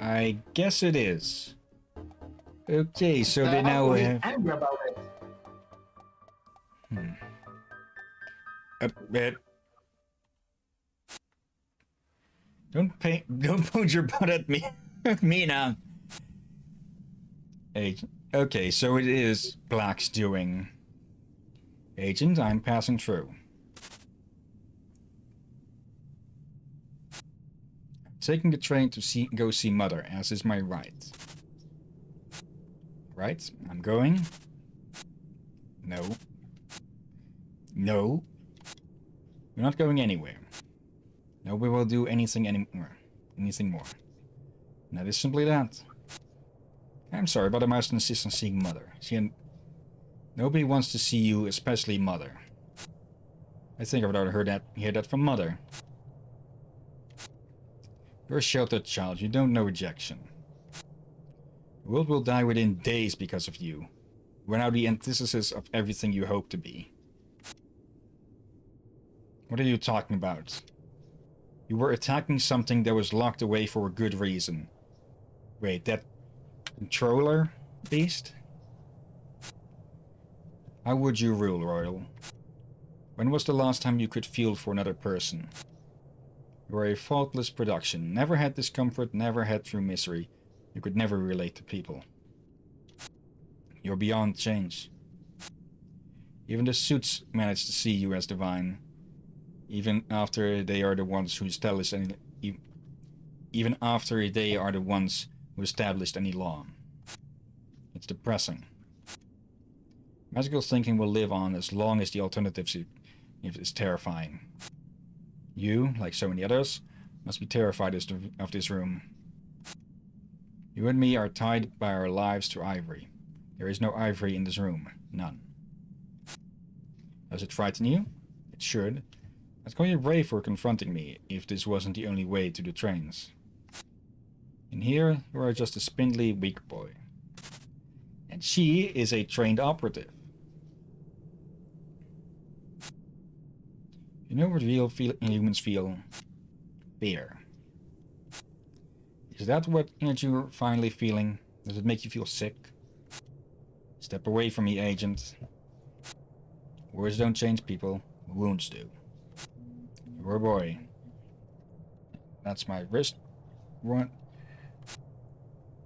I guess it is. Okay, so they I'm now really have... angry about it. Uh, uh, don't pay, don't point your butt at me, me now. Agent. Okay, so it is Black's doing. Agent, I'm passing through. Taking the train to see go see Mother, as is my right. Right, I'm going. No. No. We're not going anywhere. No, we will do anything anymore. Anything more. That is simply that. I'm sorry, but I must insist on seeing Mother. She Nobody wants to see you, especially Mother. I think I've already heard that, hear that from Mother. You're a sheltered child. You don't know rejection. The world will die within days because of you. We're now the antithesis of everything you hope to be. What are you talking about? You were attacking something that was locked away for a good reason. Wait, that controller beast? How would you rule, Royal? When was the last time you could feel for another person? Were a faultless production, never had discomfort, never had true misery. You could never relate to people. You're beyond change. Even the suits manage to see you as divine. Even after they are the ones who establish any... Even after they are the ones who established any law. It's depressing. Magical thinking will live on as long as the alternatives is terrifying. You, like so many others, must be terrified of this room. You and me are tied by our lives to ivory. There is no ivory in this room. None. Does it frighten you? It should. I'd call you brave for confronting me if this wasn't the only way to the trains. In here, you are just a spindly, weak boy. And she is a trained operative. You know what real feel uh, humans feel? Fear. Is that what you're finally feeling? Does it make you feel sick? Step away from me, agent. Words don't change people, wounds do. You're boy. That's my wrist. What?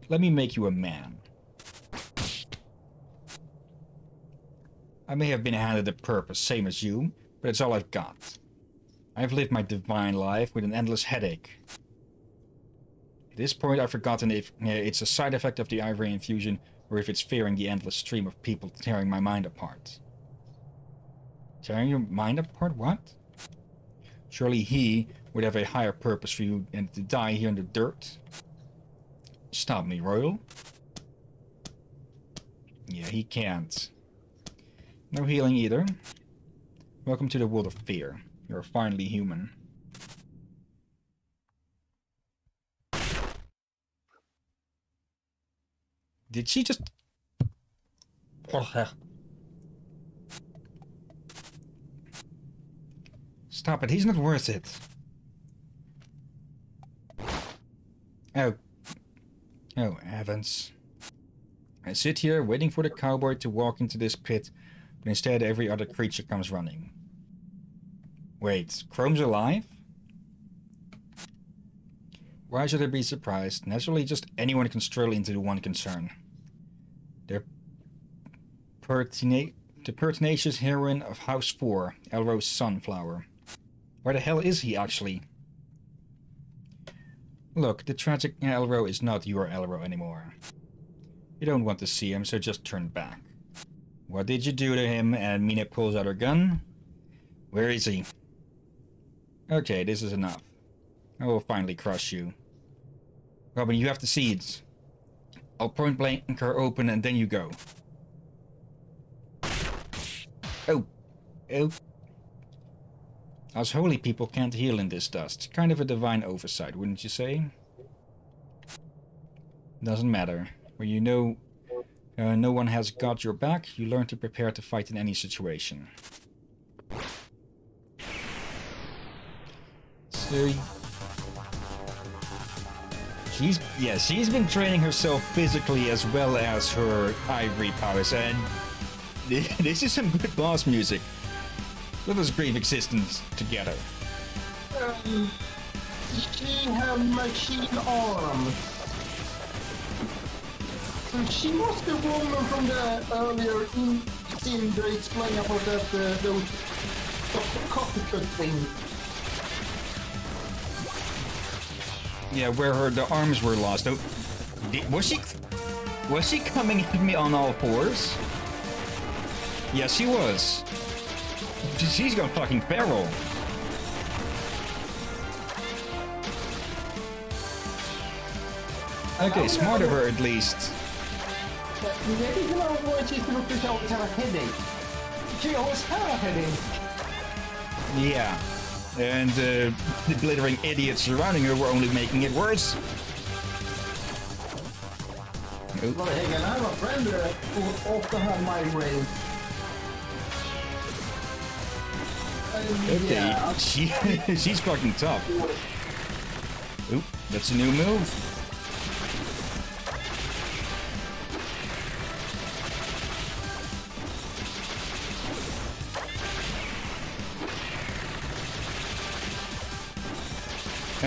Let me make you a man. I may have been handed a purpose, same as you, but it's all I've got. I've lived my divine life with an endless headache. At this point, I've forgotten if uh, it's a side effect of the ivory infusion or if it's fearing the endless stream of people tearing my mind apart. Tearing your mind apart? What? Surely he would have a higher purpose for you than to die here in the dirt. Stop me, Royal. Yeah, he can't. No healing either. Welcome to the world of fear. You're finally human. Did she just... Stop it, he's not worth it. Oh. Oh, heavens. I sit here waiting for the cowboy to walk into this pit, but instead every other creature comes running. Wait, Chrome's alive? Why should I be surprised? Naturally, just anyone can stroll into the one concern. The, pertina the pertinacious heroine of House 4, Elro's Sunflower. Where the hell is he, actually? Look, the tragic Elro is not your Elro anymore. You don't want to see him, so just turn back. What did you do to him? And Mina pulls out her gun. Where is he? Okay, this is enough. I will finally crush you. Robin, you have the seeds. I'll point blank her open and then you go. Oh. Oh. Us holy people can't heal in this dust. Kind of a divine oversight, wouldn't you say? Doesn't matter. When you know uh, no one has got your back, you learn to prepare to fight in any situation. So... She's, yeah, she's been training herself physically as well as her ivory powers, and this is some good boss music. Let us grieve existence together. Um, she had machine arms. So she was the woman from the earlier in scene that explained about that uh, those thing. Yeah, where her the arms were lost. Oh, did, was she was she coming at me on all fours? Yes, she was. She's gonna fucking barrel. Okay, oh, smart of her at least. Maybe you know why she looked like she always had a headache. She always had a headache. Yeah. And uh, the glittering idiots surrounding her were only making it worse. Well, hey, and I have a friend uh, who also had migraine. Okay, Yeah. she she's fucking tough. Oop, that's a new move.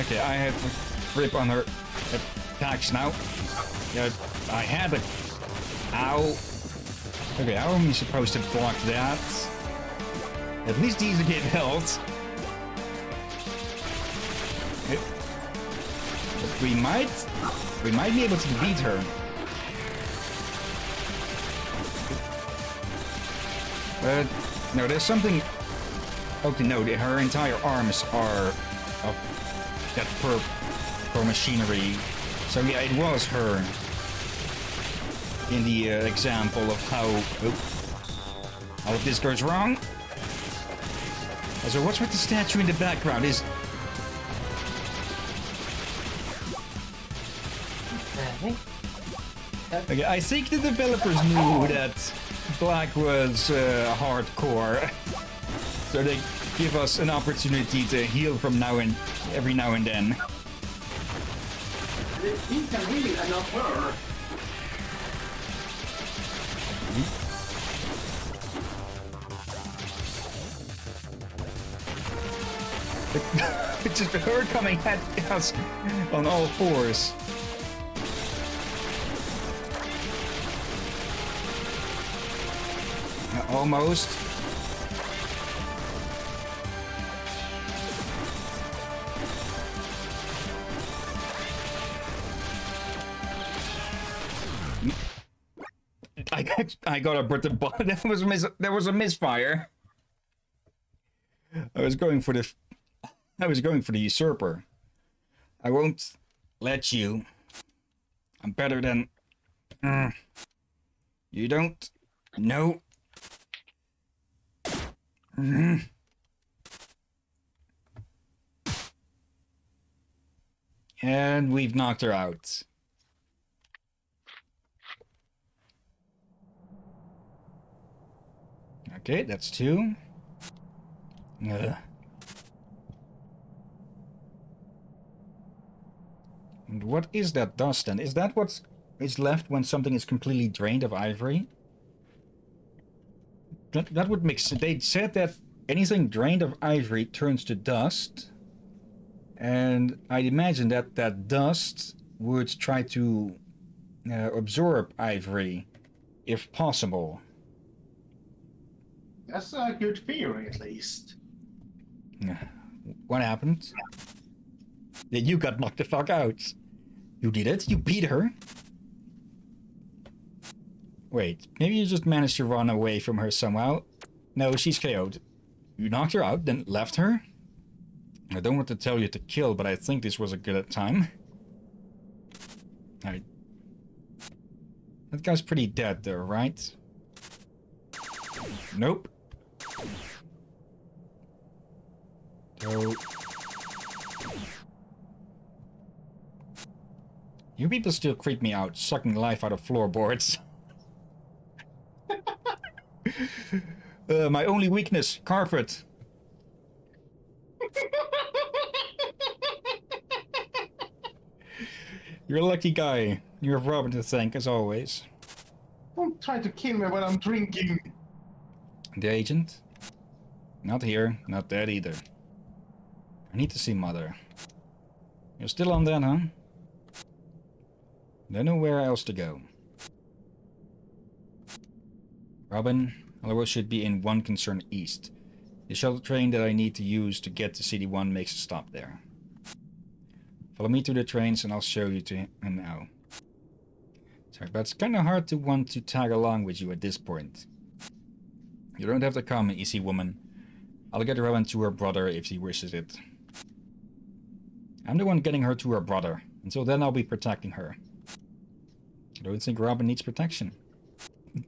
Okay, I have to grip on her attacks now. Yeah, I had a... Ow. Okay, how am I supposed to block that? At least these get health. But we might... We might be able to beat her. But... No, there's something... Okay, no, her entire arms are that per, per machinery. So yeah, it was her in the uh, example of how oh, all of this goes wrong. So what's with the statue in the background? Is okay, I think the developers knew that Black was uh, hardcore, so they give us an opportunity to heal from now and every now and then. he can really enough her. it's just her coming at us on all fours. Almost. I got, a Britain ball. That was a mis there was a misfire. I was going for the I was going for the usurper. I won't let you. I'm better than. Mm. You don't know. Mm. And we've knocked her out. Okay, that's two. Uh. And what is that dust then? Is that what is left when something is completely drained of ivory? That, that would make sense. They said that anything drained of ivory turns to dust. And I'd imagine that that dust would try to uh, absorb ivory if possible. That's a good theory, at least. What happened? That you got knocked the fuck out. You did it? You beat her? Wait, maybe you just managed to run away from her somehow? No, she's KO'd. You knocked her out, then left her? I don't want to tell you to kill, but I think this was a good time. Alright. That guy's pretty dead though, right? Nope. You people still creep me out, sucking life out of floorboards. uh, my only weakness, carpet. You're a lucky guy. You have Robin to thank, as always. Don't try to kill me when I'm drinking. The agent? Not here, not dead either. I need to see Mother. You're still on that, huh? Don't know where else to go. Robin, Oliver should be in one concern east. The shuttle train that I need to use to get to CD1 makes a stop there. Follow me to the trains and I'll show you to him now. Sorry, but it's kinda hard to want to tag along with you at this point. You don't have to come, easy woman. I'll get Robin to her brother if he wishes it. I'm the one getting her to her brother. Until then I'll be protecting her. I don't think Robin needs protection.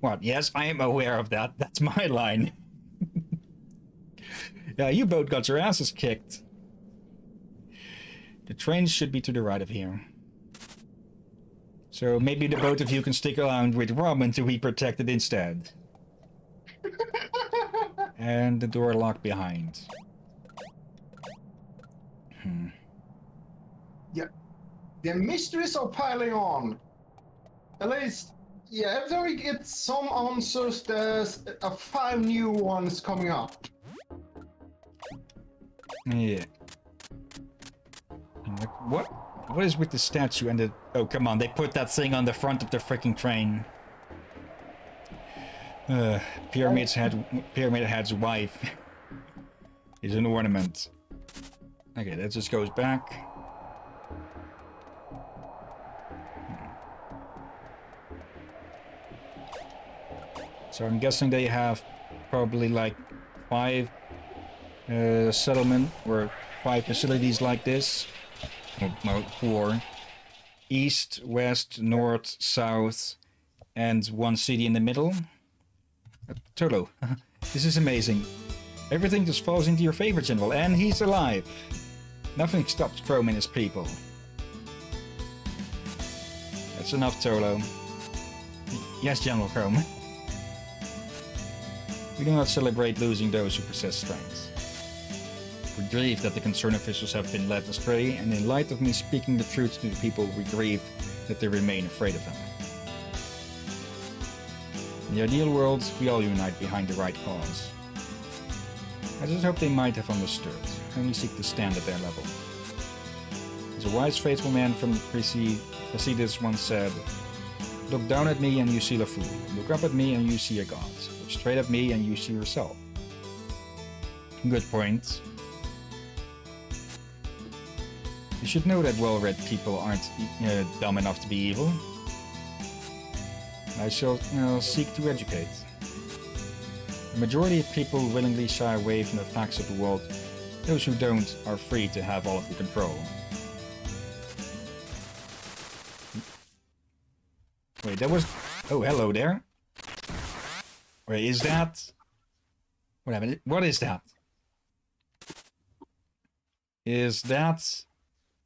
what? Yes, I am aware of that. That's my line. yeah, you both got your asses kicked. The train should be to the right of here. So maybe the both of you can stick around with Robin to be protected instead. And the door locked behind. Hmm. Yeah. The mysteries are piling on. At least, yeah, every time we get some answers, there's a five new ones coming up. Yeah. Like, what? What is with the statue and the... Oh, come on. They put that thing on the front of the freaking train. Uh, Pyramid's head... Pyramid Head's wife is an ornament. Okay, that just goes back. So I'm guessing they have probably like five uh, settlement or five facilities like this. Well, four. East, west, north, south, and one city in the middle. Uh, Tolo, this is amazing. Everything just falls into your favor, General, and he's alive. Nothing stops Chrome and his people. That's enough, Tolo. Yes, General Chrome. We do not celebrate losing those who possess strength. We grieve that the concerned officials have been led astray, and in light of me speaking the truth to the people, we grieve that they remain afraid of them. In the ideal world, we all unite behind the right cause. I just hope they might have understood, we seek to stand at their level. As a wise, faithful man from Placidus once said, Look down at me and you see a fool. Look up at me and you see a god. Look straight at me and you see yourself. Good point. You should know that well-read people aren't uh, dumb enough to be evil. I shall uh, seek to educate. The majority of people willingly shy away from the facts of the world. Those who don't are free to have all of the control. Wait, that was... Oh, hello there. Wait, is that... What happened? What is that? Is that...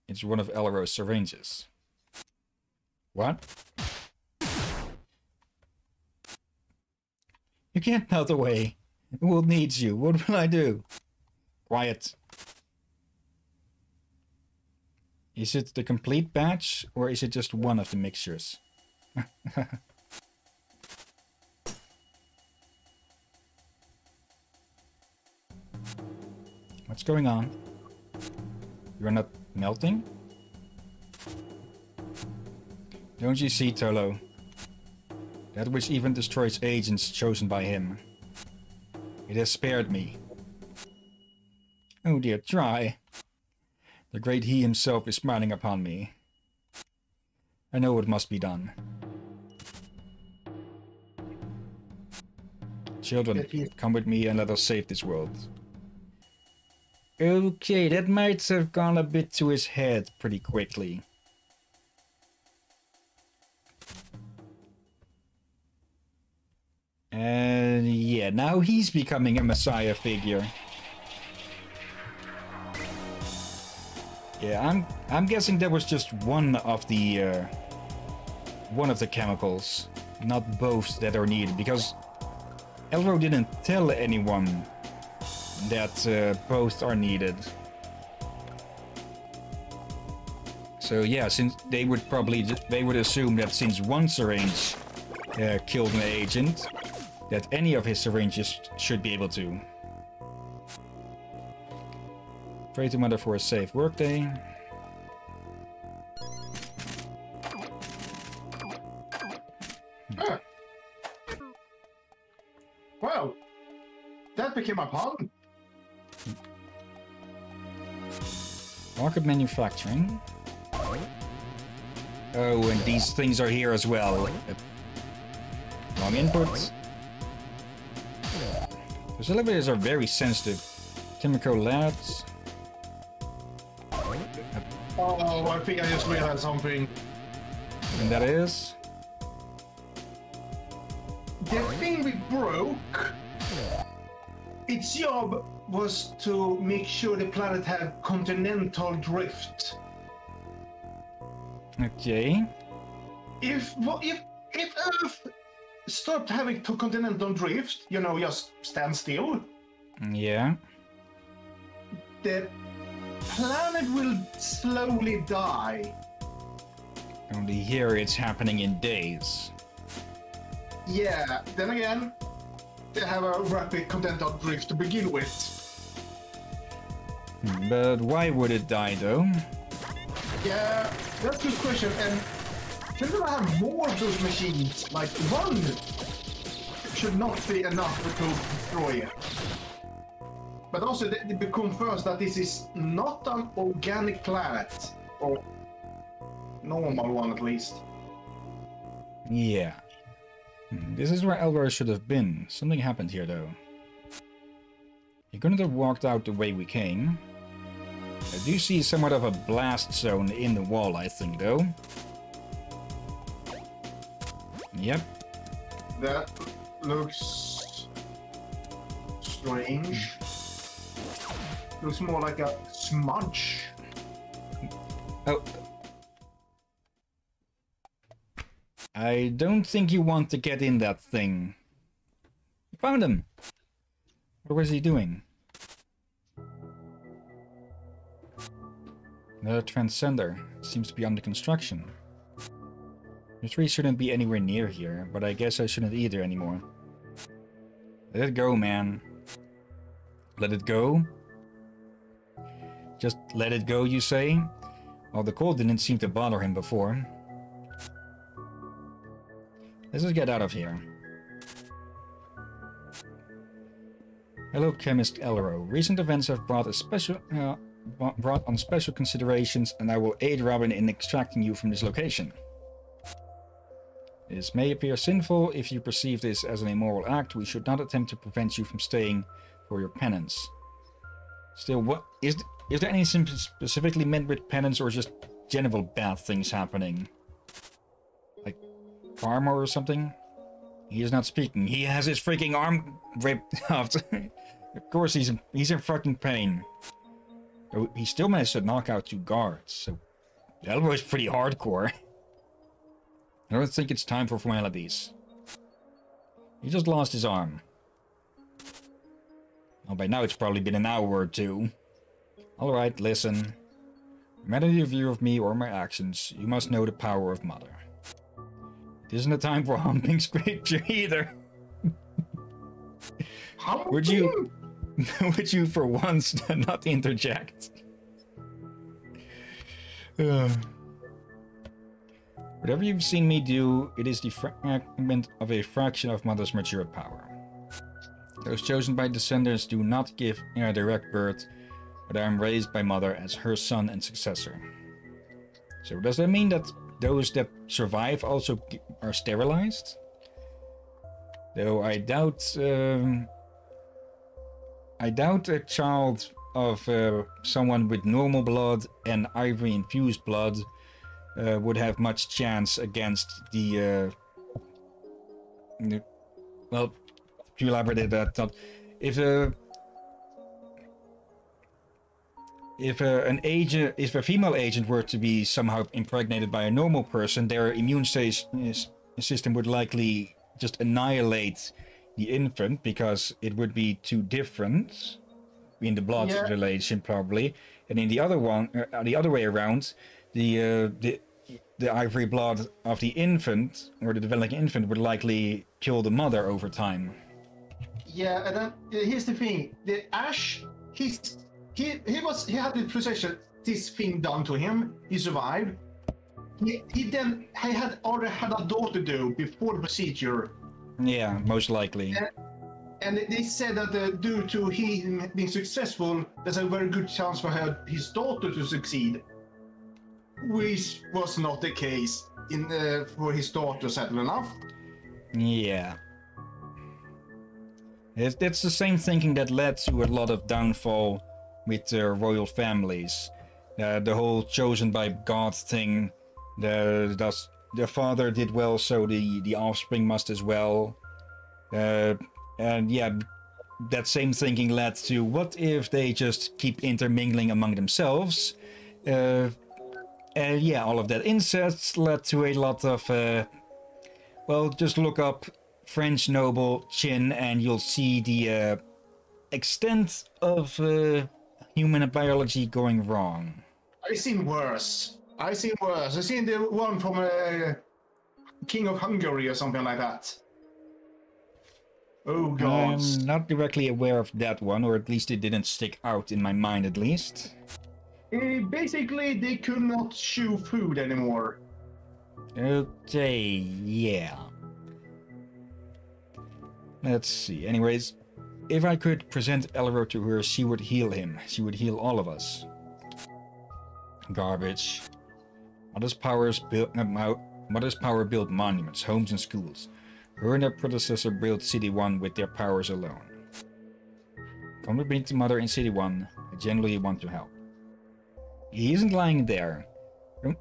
It's one of Elro's syringes. What? You can't melt away. The world needs you. What will I do? Quiet. Is it the complete batch, or is it just one of the mixtures? What's going on? You're not melting? Don't you see, Tolo? That which even destroys agents chosen by him. It has spared me. Oh dear, try. The great he himself is smiling upon me. I know what must be done. Children, come with me and let us save this world. Okay, that might have gone a bit to his head pretty quickly. And yeah, now he's becoming a messiah figure. Yeah, I'm I'm guessing that was just one of the uh, one of the chemicals, not both that are needed, because Elro didn't tell anyone that uh, both are needed. So yeah, since they would probably they would assume that since one syringe uh, killed an agent, that any of his syringes should be able to. Pray to Mother for a safe workday. Huh. Well, that became a problem. Market manufacturing. Oh, and these things are here as well. Wrong input. Those elevators are very sensitive. Chemical labs. Oh, I think I just realized something. And that is? The thing we broke, its job was to make sure the planet had continental drift. Okay. If if if Earth stopped having to continental drift, you know, just stand still, Yeah. the planet will slowly die. Only here it's happening in days. Yeah, then again, they have a rapid continental drift to begin with. But why would it die though? Yeah, that's a good question. And shouldn't I have more of those machines? Like one should not be enough to destroy it. But also, they, they become first that this is not an organic planet, or normal one at least. Yeah. Hmm, This is where Elvar should have been. Something happened here though. He couldn't have walked out the way we came. I do see somewhat of a blast zone in the wall, I think, though. Yep. That looks strange. Looks more like a smudge. Oh. I don't think you want to get in that thing. You found him! What was he doing? The Transcender seems to be under construction. The tree shouldn't be anywhere near here, but I guess I shouldn't either anymore. Let it go, man. Let it go? Just let it go, you say? Well, the cold didn't seem to bother him before. Let's just get out of here. Hello, Chemist Elro. Recent events have brought a special uh, brought on special considerations, and I will aid Robin in extracting you from this location. This may appear sinful. If you perceive this as an immoral act, we should not attempt to prevent you from staying for your penance. Still, what is is there anything specifically meant with penance, or just general bad things happening? Like karma or something? He is not speaking. He has his freaking arm ripped off. of course, he's in, he's in fucking pain. He still managed to knock out two guards, so that was pretty hardcore. I don't think it's time for formalities. He just lost his arm. Well, by now it's probably been an hour or two. Alright, listen. No matter your view of me or my actions, you must know the power of Mother. It isn't a time for humping scripture either. would you... would you for once not interject? Uh. Whatever you've seen me do, it is the fragment of a fraction of Mother's mature power. Those chosen by descendants do not give a direct birth, but I am raised by Mother as her son and successor. So does that mean that those that survive also are sterilized? Though I doubt... Um, I doubt a child of uh, someone with normal blood and ivory-infused blood uh, would have much chance against the. Uh, well, to elaborate that, that if a if a, an agent, if a female agent were to be somehow impregnated by a normal person, their immune system would likely just annihilate the infant because it would be too different in the blood yeah. relation probably, and in the other one, uh, the other way around, the uh, the the ivory blood of the infant or the developing infant would likely kill the mother over time. Yeah, and then uh, here's the thing: the Ash, he's he he was he had the procedure this thing done to him. He survived. He, he then he had already had a daughter do before the procedure. Yeah, most likely. And, and they said that uh, due to him being successful, there's a very good chance for her, his daughter to succeed which was not the case in uh, for his daughter, sadly enough. Yeah. It's, it's the same thinking that led to a lot of downfall with the royal families. Uh, the whole chosen by God thing. The, the, the father did well, so the, the offspring must as well. Uh, and yeah, that same thinking led to what if they just keep intermingling among themselves? Uh, uh, yeah, all of that incest led to a lot of, uh, well, just look up French noble Chin and you'll see the uh, extent of uh, human biology going wrong. I've seen worse. I've seen worse. I've seen the one from uh, King of Hungary or something like that. Oh god. I'm not directly aware of that one, or at least it didn't stick out in my mind at least. Uh, basically, they could not chew food anymore. Okay, yeah. Let's see. Anyways, if I could present Elro to her, she would heal him. She would heal all of us. Garbage. Mother's powers built uh, Mother's power built monuments, homes, and schools. Her and her predecessor built City One with their powers alone. Come with me to Mother in City One. I genuinely want to help. He isn't lying there.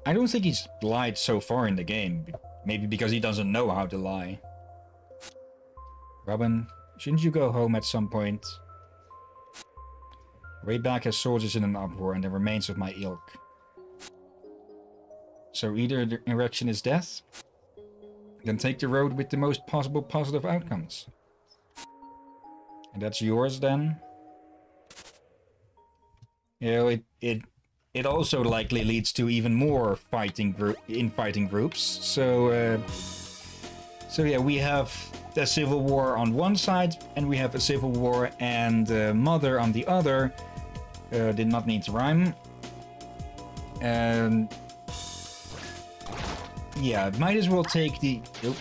I don't think he's lied so far in the game. Maybe because he doesn't know how to lie. Robin, shouldn't you go home at some point? Way back as soldiers in an uproar and the remains of my ilk. So either the erection is death, then take the road with the most possible positive outcomes. And that's yours then? You know, it, it it also likely leads to even more fighting group infighting groups. So, uh, so yeah, we have a civil war on one side, and we have a civil war and uh, mother on the other. Uh, did not need to rhyme. And yeah, might as well take the oop,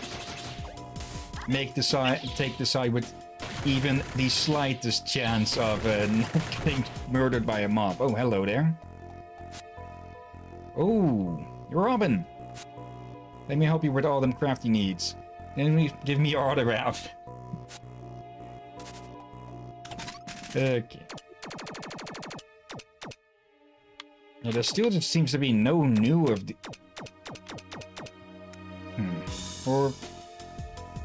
make the side take the side with even the slightest chance of uh, getting murdered by a mob. Oh, hello there. Oh, Robin. Let me help you with all them crafty needs. Then give me your autograph. okay. Yeah, there still just seems to be no new of the... Hmm. Or...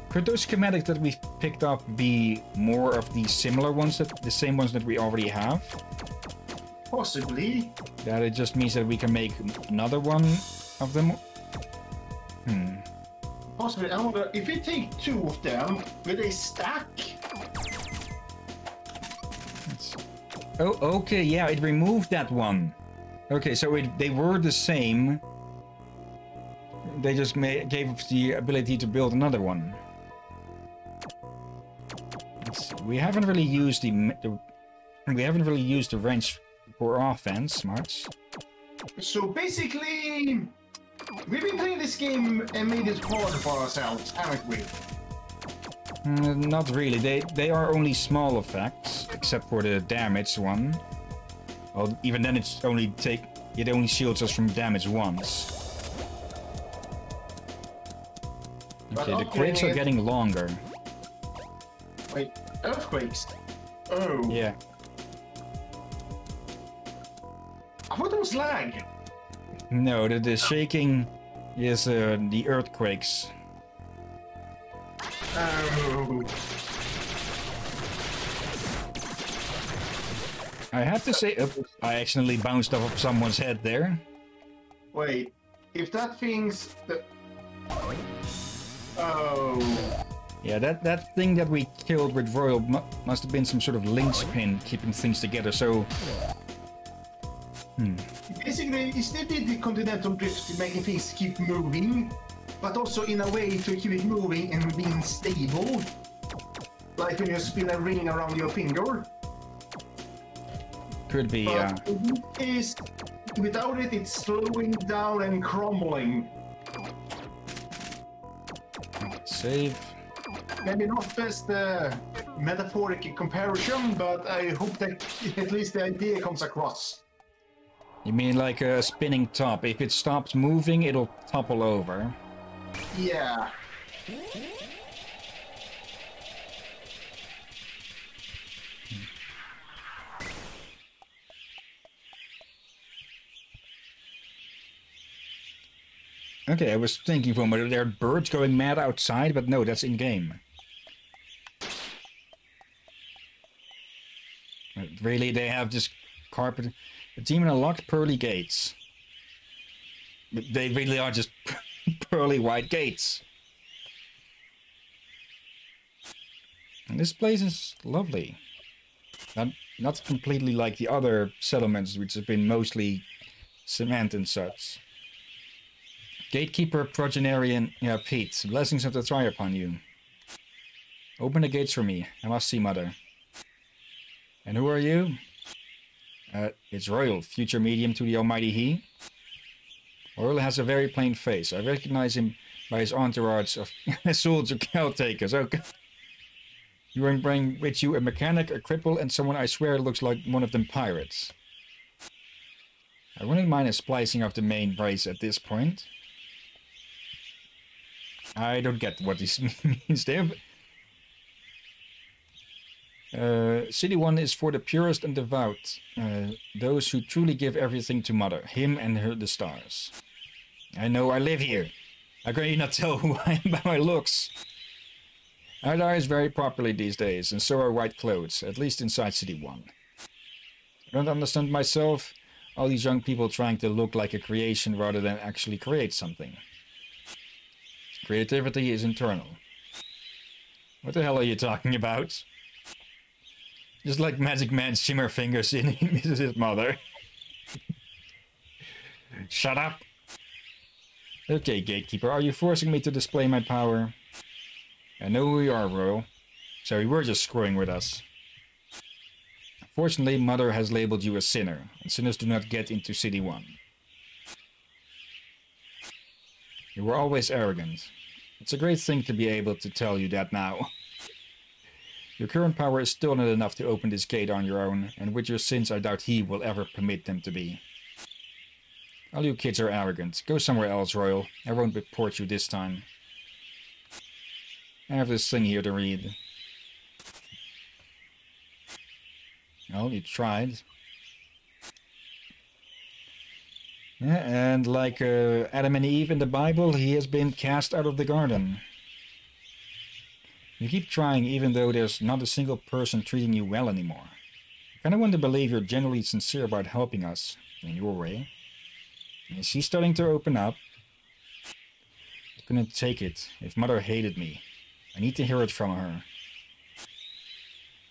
Could those schematics that we've picked up be more of the similar ones, that the same ones that we already have? Possibly. That it just means that we can make another one of them? Hmm. Possibly. I wonder if we take two of them, will they stack? Let's- Oh, okay, yeah, it removed that one. Okay, so it, they were the same. They just gave us the ability to build another one. Let's We haven't really used the, the we haven't really used the wrench for offense much. So basically, we've been playing this game and made it harder for ourselves, haven't we? Mm, not really. They they are only small effects, except for the damage one. Well, even then, it's only take it only shields us from damage once. Okay, the quakes are getting longer. Wait, earthquakes? Oh, Yeah. Thought it was lag. No, the, the shaking is uh, the earthquakes. Oh, I have to say, oh, I accidentally bounced off of someone's head there. wait. If that thing's the... Oh, Yeah, that, that thing that we killed with Royal mu- must have been some sort of linchpin keeping things together. So, basically, it's they did the continental drift, making things keep moving, but also in a way to keep it moving and being stable. Like when you spin a ring around your finger. could be, uh, But without it, it's slowing down and crumbling. save. Maybe not best uh, metaphoric comparison, but I hope that at least the idea comes across. You mean like a spinning top? If it stops moving, it'll topple over. Yeah. Okay, I was thinking for a moment, there are birds going mad outside, but no, that's in-game. Really, they have this carpet... A demon unlocked pearly gates. They really are just pearly white gates. And this place is lovely. Not, not completely like the other settlements, which have been mostly cement and such. Gatekeeper Progenarian yeah, Pete, blessings of the Tri upon you. Open the gates for me. I must see Mother. And who are you? Uh, it's Royal, future medium to the Almighty He. Royal has a very plain face. I recognize him by his entourage of soldier caretakers. Okay. You are bring with you a mechanic, a cripple, and someone I swear looks like one of them pirates. I wouldn't mind a splicing of the main brace at this point. I don't get what this means there. Uh, City 1 is for the purest and devout, uh, those who truly give everything to Mother, him and her the stars. I know I live here. I can you not tell who I am by my looks? I dress very properly these days, and so are white clothes, at least inside City 1. I don't understand myself, all these young people trying to look like a creation rather than actually create something. Creativity is internal. What the hell are you talking about? Just like Magic Man's shimmer fingers in he misses his mother. Shut up! Okay, Gatekeeper, are you forcing me to display my power? I know who you are, Royal. So you were just screwing with us. Fortunately, Mother has labeled you a sinner, and sinners do not get into City 1. You were always arrogant. It's a great thing to be able to tell you that now. Your current power is still not enough to open this gate on your own, and with your sins I doubt he will ever permit them to be. All you kids are arrogant. Go somewhere else, Royal. I won't report you this time. I have this thing here to read. Well, you tried. Yeah, and like uh, Adam and Eve in the Bible, he has been cast out of the garden. You keep trying even though there's not a single person treating you well anymore. I kinda want to believe you're genuinely sincere about helping us, in your way. Is he starting to open up? I couldn't take it if Mother hated me. I need to hear it from her.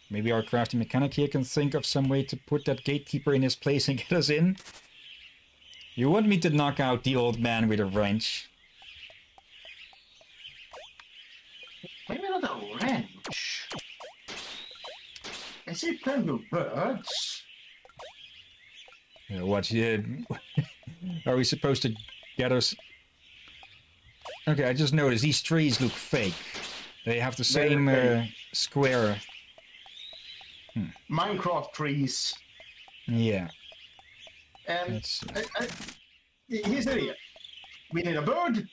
Maybe our crafty mechanic here can think of some way to put that gatekeeper in his place and get us in? You want me to knock out the old man with a wrench? Maybe not a wrench. I see plenty of birds. Uh, what, uh, are we supposed to get us... Okay, I just noticed these trees look fake. They have the same uh, fake. square... Minecraft trees. Yeah, And let's. I, I, here's the idea. We need a bird,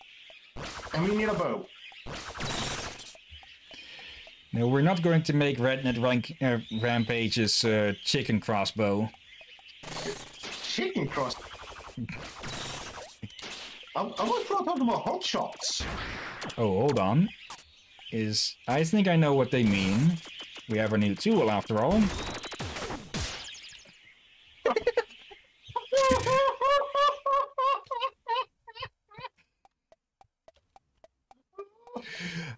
and we need a bow. No, we're not going to make Rednet rank, uh, Rampage's uh, chicken crossbow. Chicken cross. I, I was talking about hot shots. Oh, hold on. Is I think I know what they mean. We have a new tool after all.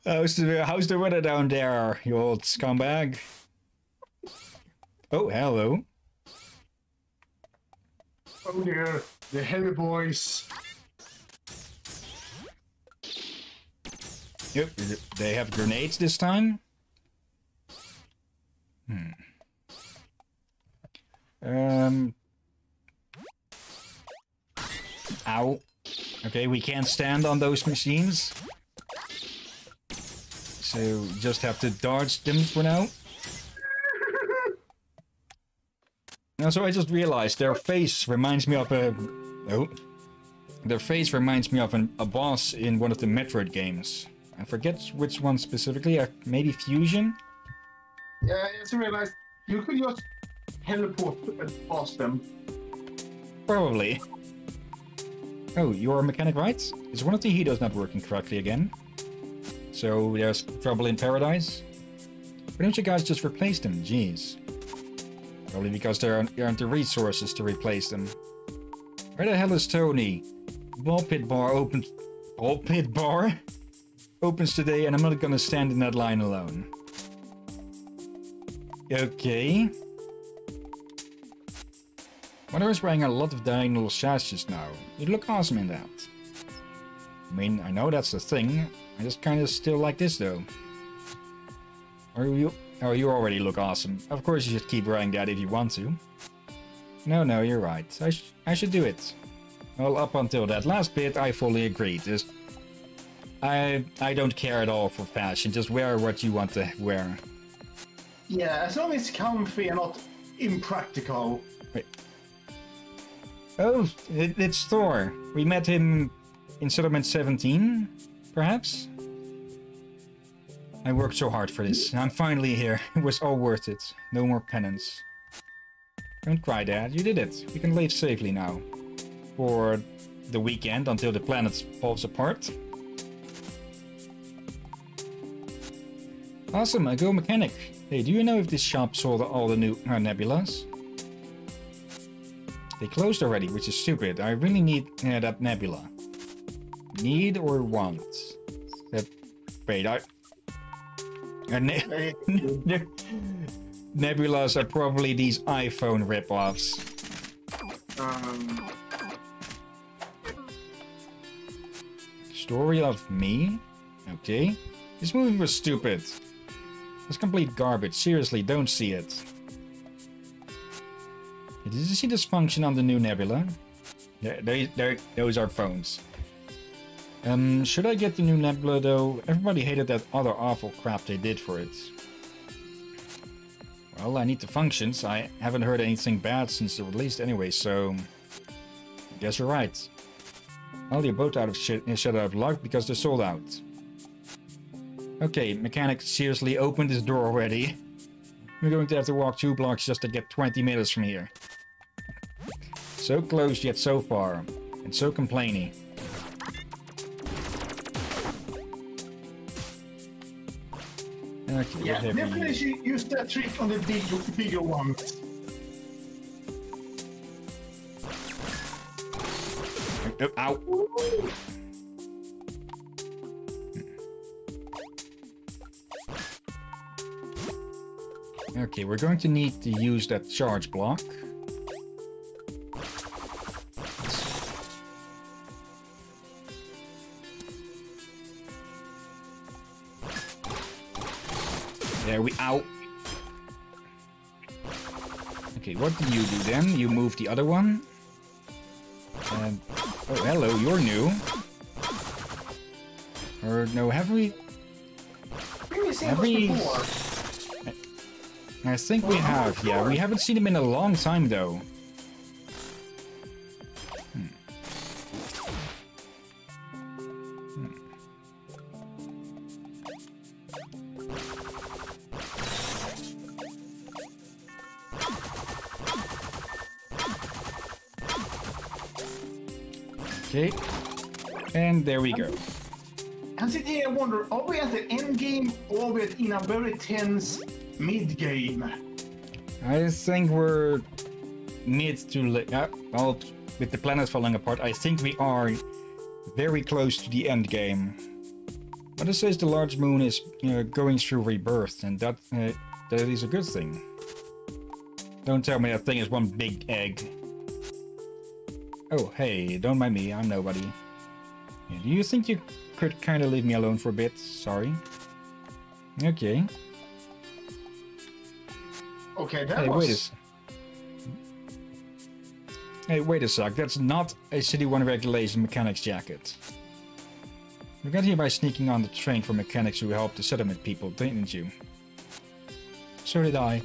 How's the, how's the weather down there, you old scumbag? Oh, hello. oh dear, the heavy boys. Yep, they have grenades this time. Hmm. Um. Ow. Okay, we can't stand on those machines. So just have to dodge them for now. Now, so I just realized their face reminds me of a. Oh. Their face reminds me of an, a boss in one of the Metroid games. I forget which one specifically. Uh, maybe Fusion? Yeah, I just realized you could just teleport past them. Probably. Oh, you're a mechanic, right? Is one of the heaters not working correctly again? So there's trouble in paradise? Why don't you guys just replace them? Jeez. Probably because there aren't, there aren't the resources to replace them. Where the hell is Tony? Ball pit bar opens. Ball pit bar opens today, and I'm not gonna stand in that line alone. Okay. Mother is wearing a lot of diagonal sashes now. You look awesome in that. I mean, I know that's the thing. I just kind of still like this though. Or you? Oh, you already look awesome. Of course you should keep wearing that if you want to. No, no, you're right. I, sh I should do it. Well, up until that last bit, I fully agree. Just, I I don't care at all for fashion. Just wear what you want to wear. Yeah, as long as it's comfy and not impractical. Oh, it, it's Thor. We met him in Settlement 17, perhaps? I worked so hard for this. and I'm finally here. It was all worth it. No more penance. Don't cry, Dad. You did it. We can leave safely now. For the weekend until the planet falls apart. Awesome, a Go Mechanic. Hey, do you know if this shop sold all the new uh, nebulas? They closed already, which is stupid. I really need uh, that nebula. Need or wants? Wait, I... Uh, ne ne- Nebulas are probably these iPhone rip-offs. um, Story of me? Okay. This movie was stupid. It's complete garbage. Seriously, don't see it. Did you see this function on the new Nebula? They, they, those are phones. Um, should I get the new Nebula though? Everybody hated that other awful crap they did for it. Well, I need the functions. I haven't heard anything bad since the release anyway, so... I guess you're right. Well, you're both out of shit, shit out of luck because they're sold out. Okay, mechanic seriously opened this door already. We're going to have to walk two blocks just to get 20 meters from here. So close yet so far. And so complaining. Okay, yeah, definitely use that trick on the bigger, bigger ones. Oh, ow. Okay, we're going to need to use that charge block. There we... out. Okay, what do you do then? You move the other one. And... Oh, hello, you're new. Or, no, have we... Have we... I think we have, yeah. We haven't seen him in a long time, though. There we go. Here and wonder, are we at the end game or are we in a very tense mid game? I think we're mid to late. Uh, well, with the planet falling apart, I think we are very close to the end game. But it says the large moon is you know, going through rebirth, and that uh, that is a good thing. Don't tell me that thing is one big egg. Oh, hey, don't mind me, I'm nobody. Yeah, do you think you could kind of leave me alone for a bit? Sorry. Okay. Okay, that hey, was... wait a... Hey, wait a sec. That's not a City 1 regulation mechanics jacket. You got here by sneaking on the train for mechanics who helped the settlement people, didn't you? So did I.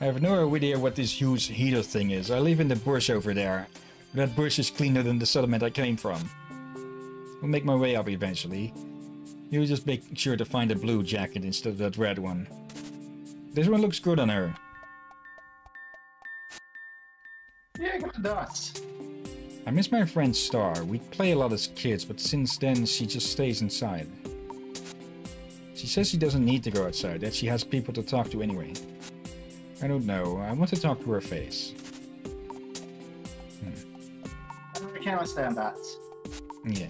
I have no idea what this huge heater thing is. I live in the bush over there. That bush is cleaner than the settlement I came from. I'll make my way up eventually. You just make sure to find a blue jacket instead of that red one. This one looks good on her. Yeah, it does. I miss my friend Star. We play a lot as kids, but since then she just stays inside. She says she doesn't need to go outside, that she has people to talk to anyway. I don't know. I want to talk to her face. Hmm. I can understand that. Yeah.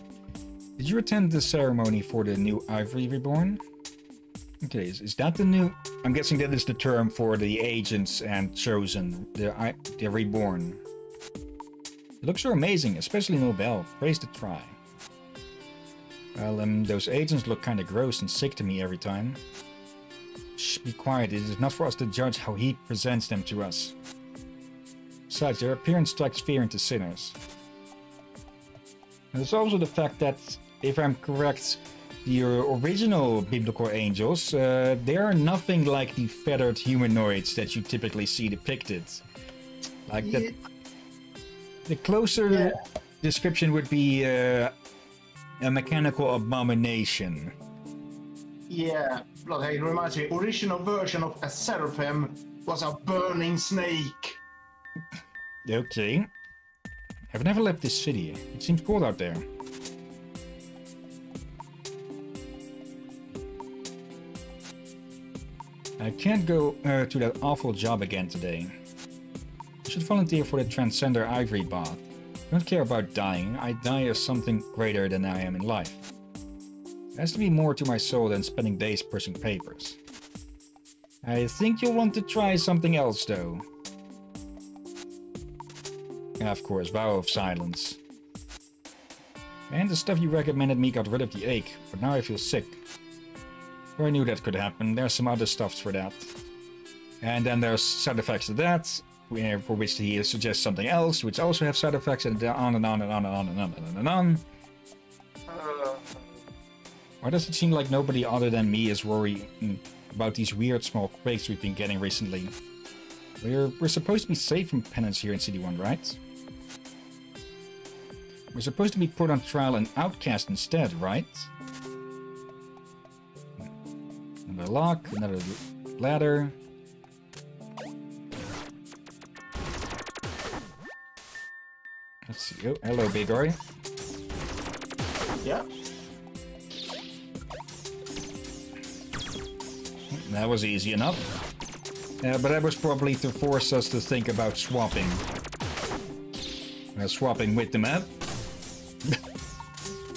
Did you attend the ceremony for the new Ivory Reborn? Okay, is, is that the new... I'm guessing that is the term for the agents and chosen, the, the reborn. It looks so amazing, especially Nobel. Praise the try. Well, um, those agents look kinda gross and sick to me every time. Shh, be quiet. It is not for us to judge how he presents them to us. Besides, their appearance strikes fear into sinners. There's also the fact that, if I'm correct, the original biblical angels, uh, they are nothing like the feathered humanoids that you typically see depicted. Like yeah. that. The closer yeah. description would be uh, a mechanical abomination. Yeah, it reminds me. Original version of a seraphim was a burning snake. Okay. I've never left this city. It seems cold out there. I can't go uh, to that awful job again today. I should volunteer for the Transcender Ivory Bath. I don't care about dying, I die as something greater than I am in life. There has to be more to my soul than spending days pushing papers. I think you'll want to try something else though. And of course, vow of silence. And the stuff you recommended me got rid of the ache, but now I feel sick. Well, I knew that could happen. There's some other stuffs for that. And then there's side effects to that, for which he suggests something else, which also have side effects, and on and on and on and on and on and on and on. Why does it seem like nobody other than me is worried mm, about these weird small quakes we've been getting recently? We're, we're supposed to be safe from penance here in City 1, right? We're supposed to be put on trial and outcast instead, right? Another lock, another ladder. Let's see. Oh, hello, Bigori. yeah. That was easy enough. Uh, but that was probably to force us to think about swapping. Uh, swapping with the map.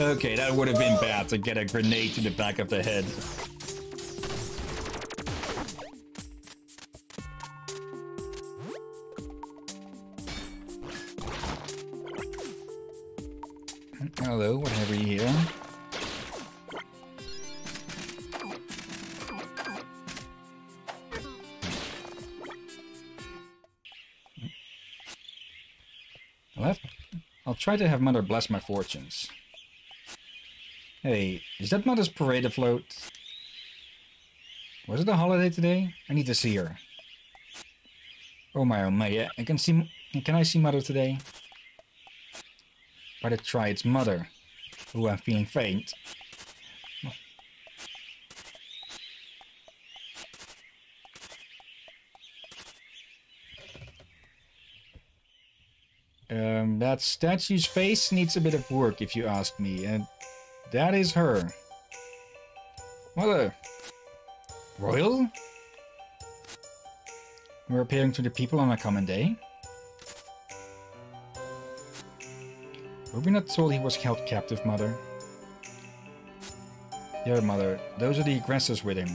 Okay, that would have been bad to get a grenade to the back of the head. Hello, what have we here? I'll, I'll try to have Mother bless my fortunes. Hey, is that Mother's parade afloat? Was it a holiday today? I need to see her. Oh my, oh my, yeah, I can see... Can I see Mother today? Better try its Mother. Oh, I'm feeling faint. Um, that statue's face needs a bit of work, if you ask me, and that is her. Mother. Royal? We're appearing to the people on a common day? Were we not told he was held captive, Mother? Yeah, Mother. Those are the aggressors with him.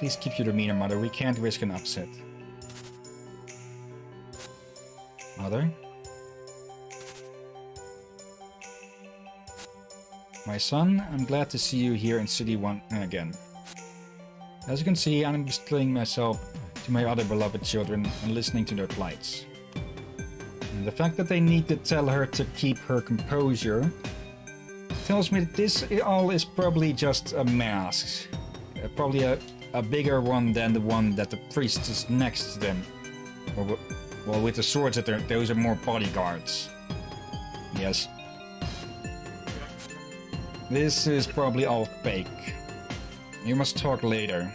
Please keep your demeanor, Mother. We can't risk an upset. Mother? My son, I'm glad to see you here in City 1 again. As you can see, I'm displaying myself to my other beloved children and listening to their plights. And the fact that they need to tell her to keep her composure tells me that this all is probably just a mask. Uh, probably a, a bigger one than the one that the priest is next to them. Well, with the swords that those are more bodyguards. Yes. This is probably all fake. You must talk later.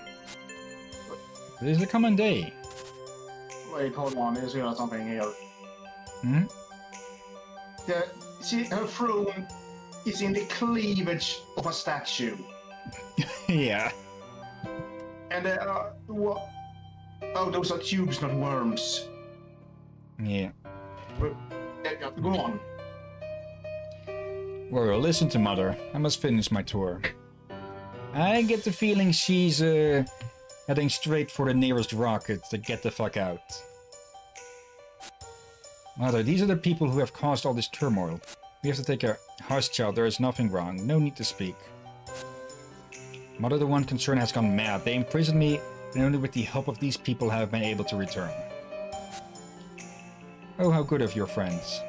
It is a common day. Wait, hold on. Göra something here. Hmm? The, see, her throne is in the cleavage of a statue. yeah. And uh, uh, what? Oh, those are tubes, not worms. Yeah. Uh, uh, go on. Well, listen to Mother. I must finish my tour. I get the feeling she's uh, heading straight for the nearest rocket to get the fuck out. Mother, these are the people who have caused all this turmoil. We have to take a hush, child. There is nothing wrong. No need to speak. Mother, the one concerned has gone mad. They imprisoned me, and only with the help of these people have I been able to return. Oh, how good of your friends.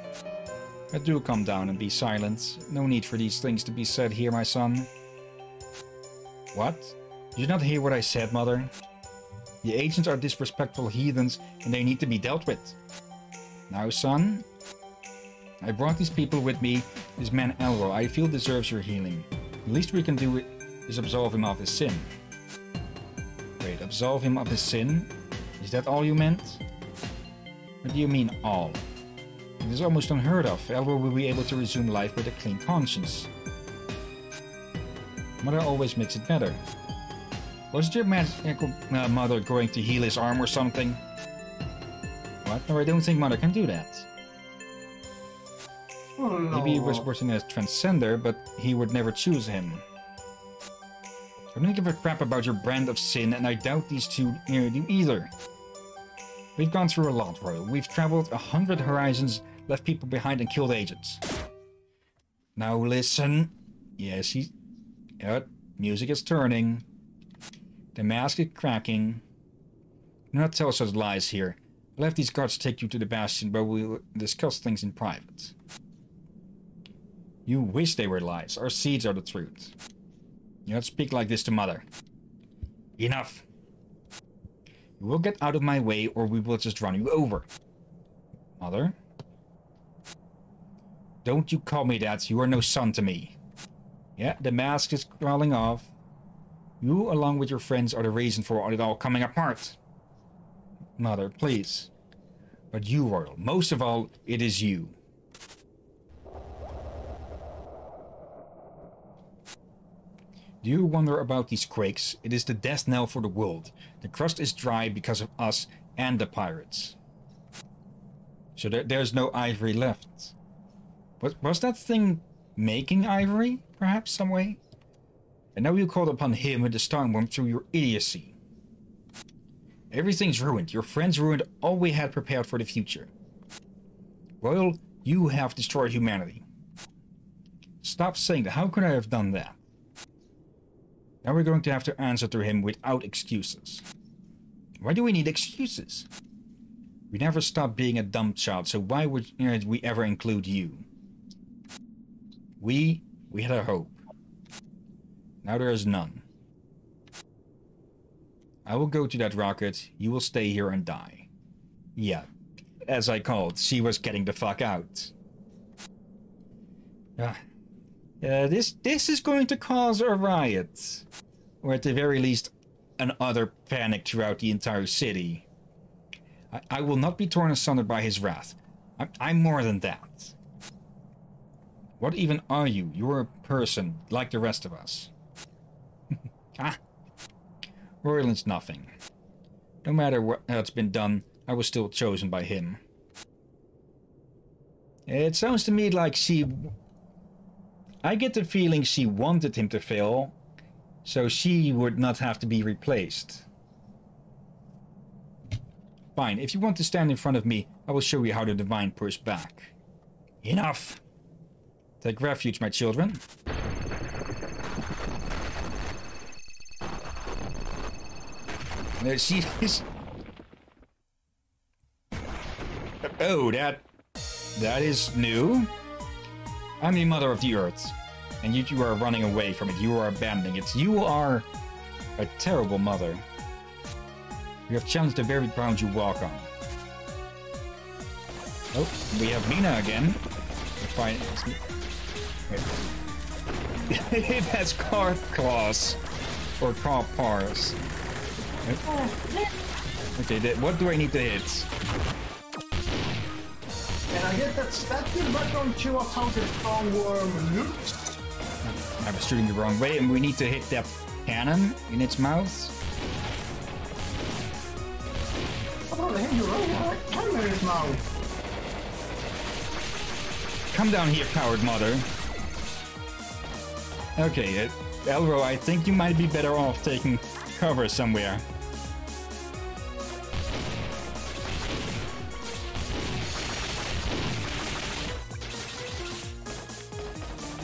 But do come down and be silent. No need for these things to be said here, my son. What? Did you not hear what I said, Mother? The agents are disrespectful heathens, and they need to be dealt with. Now, son, I brought these people with me. This man Elro, I feel deserves your healing. The least we can do is absolve him of his sin. Wait, absolve him of his sin? Is that all you meant? What do you mean, all? It is almost unheard of. Elro will be able to resume life with a clean conscience. Mother always makes it better. Was your magical uh, mother going to heal his arm or something? What? No, I don't think Mother can do that. Oh, no. Maybe he was working as a Transcender, but he would never choose him. I don't give a crap about your brand of sin, and I doubt these two do either. We've gone through a lot, Royal. We've traveled a hundred horizons, left people behind, and killed agents. Now listen. Yes, he. Yep, music is turning. The mask is cracking. Do not tell us such lies here. I'll have these guards take you to the bastion, but we'll discuss things in private. You wish they were lies. Our seeds are the truth. You don't speak like this to Mother. Enough. You will get out of my way, or we will just run you over. Mother? Don't you call me that. You are no son to me. Yeah, the mask is crawling off. You, along with your friends, are the reason for it all coming apart. Mother, please. But you, Royal, most of all, it is you. Do you wonder about these quakes? It is the death knell for the world. The crust is dry because of us and the pirates. So there, there's no ivory left. Was, was that thing making ivory, perhaps, some way? And now you called upon him and the Stormworm through your idiocy. Everything's ruined. Your friends ruined all we had prepared for the future. Royal, you have destroyed humanity. Stop saying that. How could I have done that? Now we're going to have to answer to him without excuses. Why do we need excuses? We never stopped being a dumb child, so why would we ever include you? We, we had a hope. Now there is none. I will go to that rocket, you will stay here and die. Yeah, as I called, she was getting the fuck out. Ah, uh, this this is going to cause a riot, or at the very least, an utter panic throughout the entire city. I, I will not be torn asunder by his wrath. I, I'm more than that. What even are you? You're a person, like the rest of us. ah, Royland's nothing. No matter what has been done, I was still chosen by him. It sounds to me like she I get the feeling she wanted him to fail, so she would not have to be replaced. Fine, if you want to stand in front of me, I will show you how the Divine push back. Enough! Take refuge, my children. There she is. Oh, that... That is new. I'm the mother of the earth, and you two are running away from it. You are abandoning it. You are a terrible mother. You have challenged the very ground you walk on. Oh, we have Mina again. Fine. it has car claws. Or car pars. Okay, what do I need to hit? And I guess that's that did back on show us how the Stormworm looks. I was shooting the wrong way, and we need to hit that cannon in its mouth. Oh, the hell you're right. Cannon in its mouth. Come down here, coward mother. Okay, uh, Elro, I think you might be better off taking cover somewhere.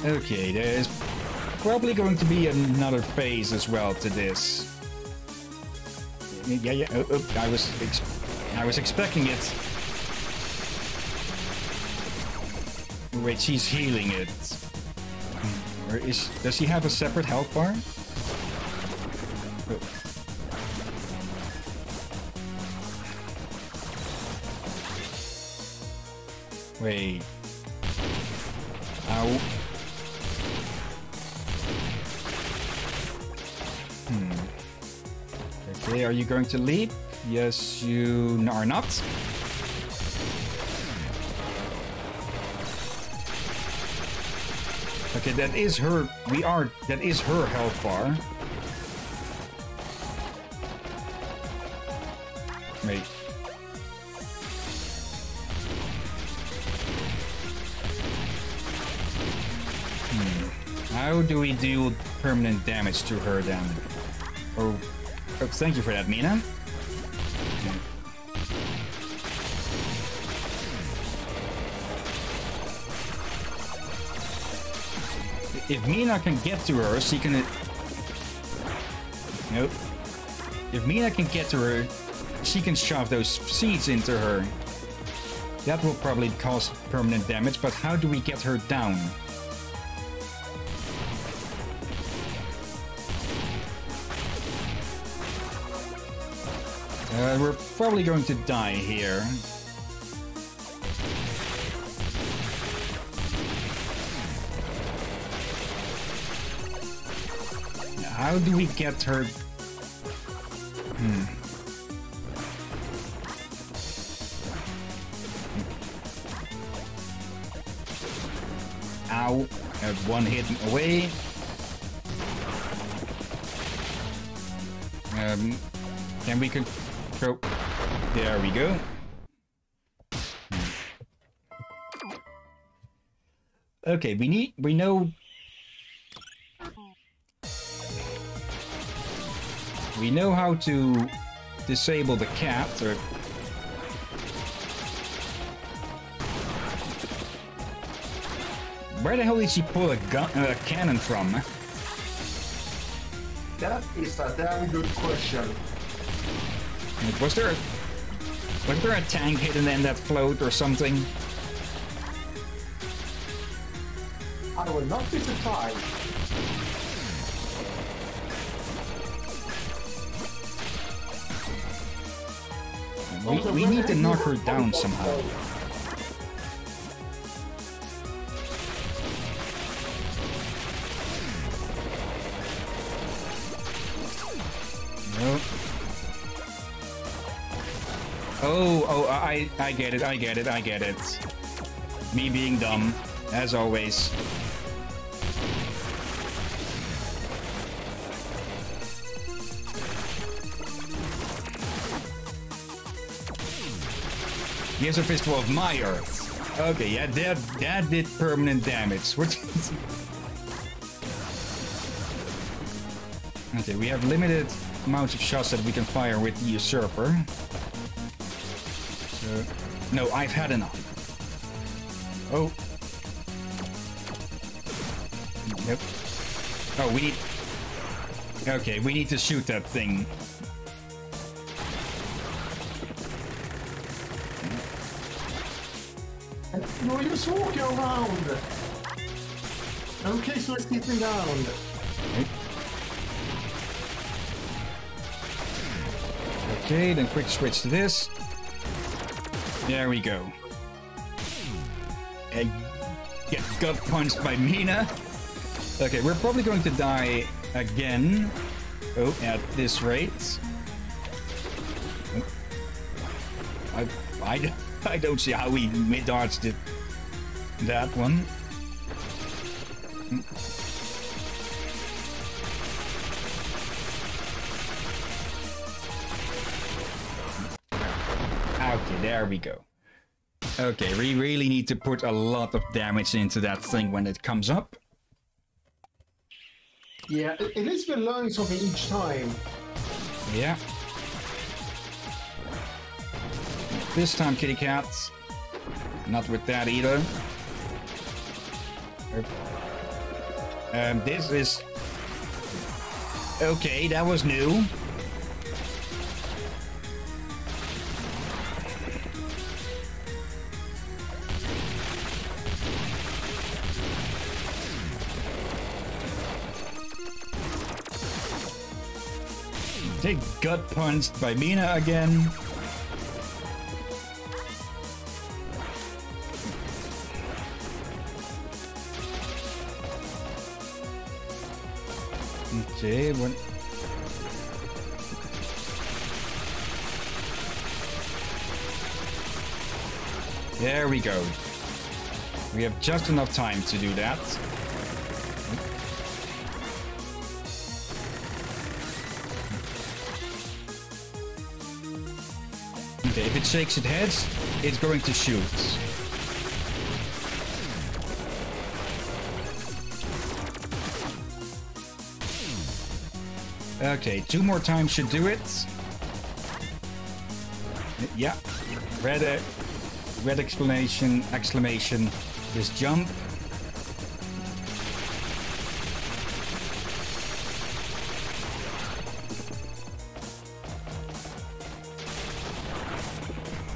Okay, there's probably going to be another phase as well to this. Yeah, yeah. Oh, oh, I was, I was expecting it. Wait, she's healing it. Or is? Does she have a separate health bar? Oh. Wait. Ow. Hmm. Okay, are you going to leap? Yes, you are not. Okay, that is her. We are. That is her health bar. Wait. Hmm. How do we deal permanent damage to her then? Or Oh, thank you for that, Mina. If Mina can get to her, she can... Nope. If Mina can get to her, she can shove those seeds into her. That will probably cause permanent damage, but how do we get her down? Uh, we're probably going to die here. How do we get her? Hmm. Ow. Have one hit away. Um, then we could go. There we go. Hmm. Okay, we need. We know. We know how to disable the cat or Where the hell did she pull a gun, uh, cannon from? That is a damn good question. Was there, a, was there a tank hidden in that float or something? I will not be surprised. We, we need to knock her down somehow. Nope. Oh, oh, I, I get it, I get it, I get it. Me being dumb, as always. Here's a fistful of earth. Okay, yeah, that that did permanent damage. Okay, we have limited amounts of shots that we can fire with the usurper. So, no, I've had enough. Oh. Nope. Oh, we need. Okay, we need to shoot that thing. No, you're just walking around. Okay, so let's it's sitting down. Okay, then quick switch to this. There we go. And get gut punched by Mina. Okay, we're probably going to die again. Oh, at this rate. Oh. I, I, I don't see how we mid-dodged it. That one. Okay, there we go. Okay, we really need to put a lot of damage into that thing when it comes up. Yeah, at least we're learning something each time. Yeah. This time, kitty cats. Not with that either. Um, this is... Okay, that was new. Take gut punched by Mina again. One. There we go. We have just enough time to do that. Okay, if it shakes its head, it's going to shoot. Okay, two more times should do it. Yeah, red, uh, red explanation, exclamation, this jump.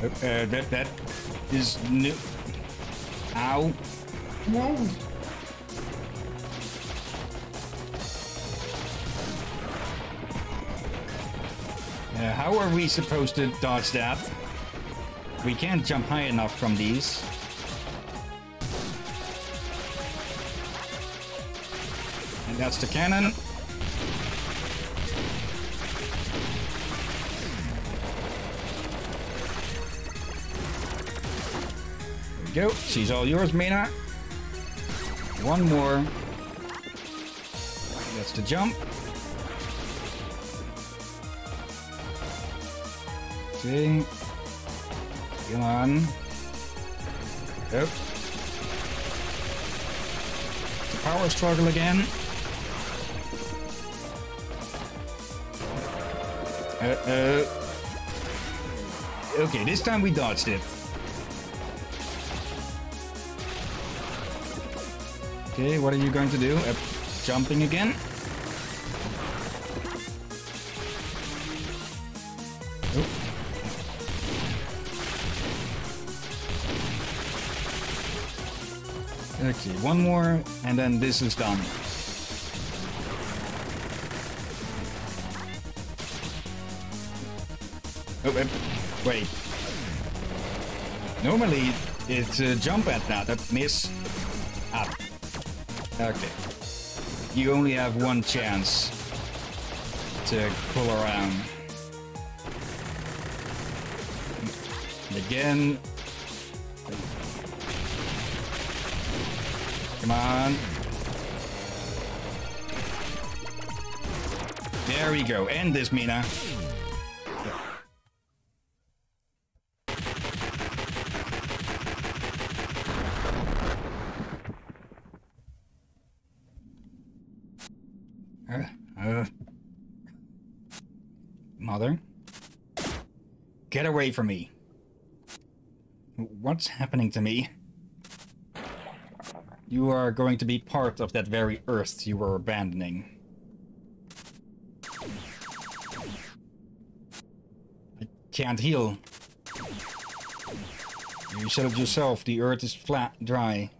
Uh, uh that, that is new. Ow. No. How are we supposed to dodge that? We can't jump high enough from these. And that's the cannon. Go. She's all yours, Mina. One more. That's the jump. See? Come on. Yep. The power struggle again. Uh-oh. Okay, this time we dodged it. Okay, what are you going to do? Uh, jumping again? One more, and then this is done. Oh, wait. Normally, it's a jump at that, that miss. Ah. Okay. You only have one chance to pull around. And again. Come on. There we go. End this, Mina. Mother? Get away from me. What's happening to me? You are going to be part of that very earth you were abandoning. I can't heal. You said it yourself, the earth is flat, dry.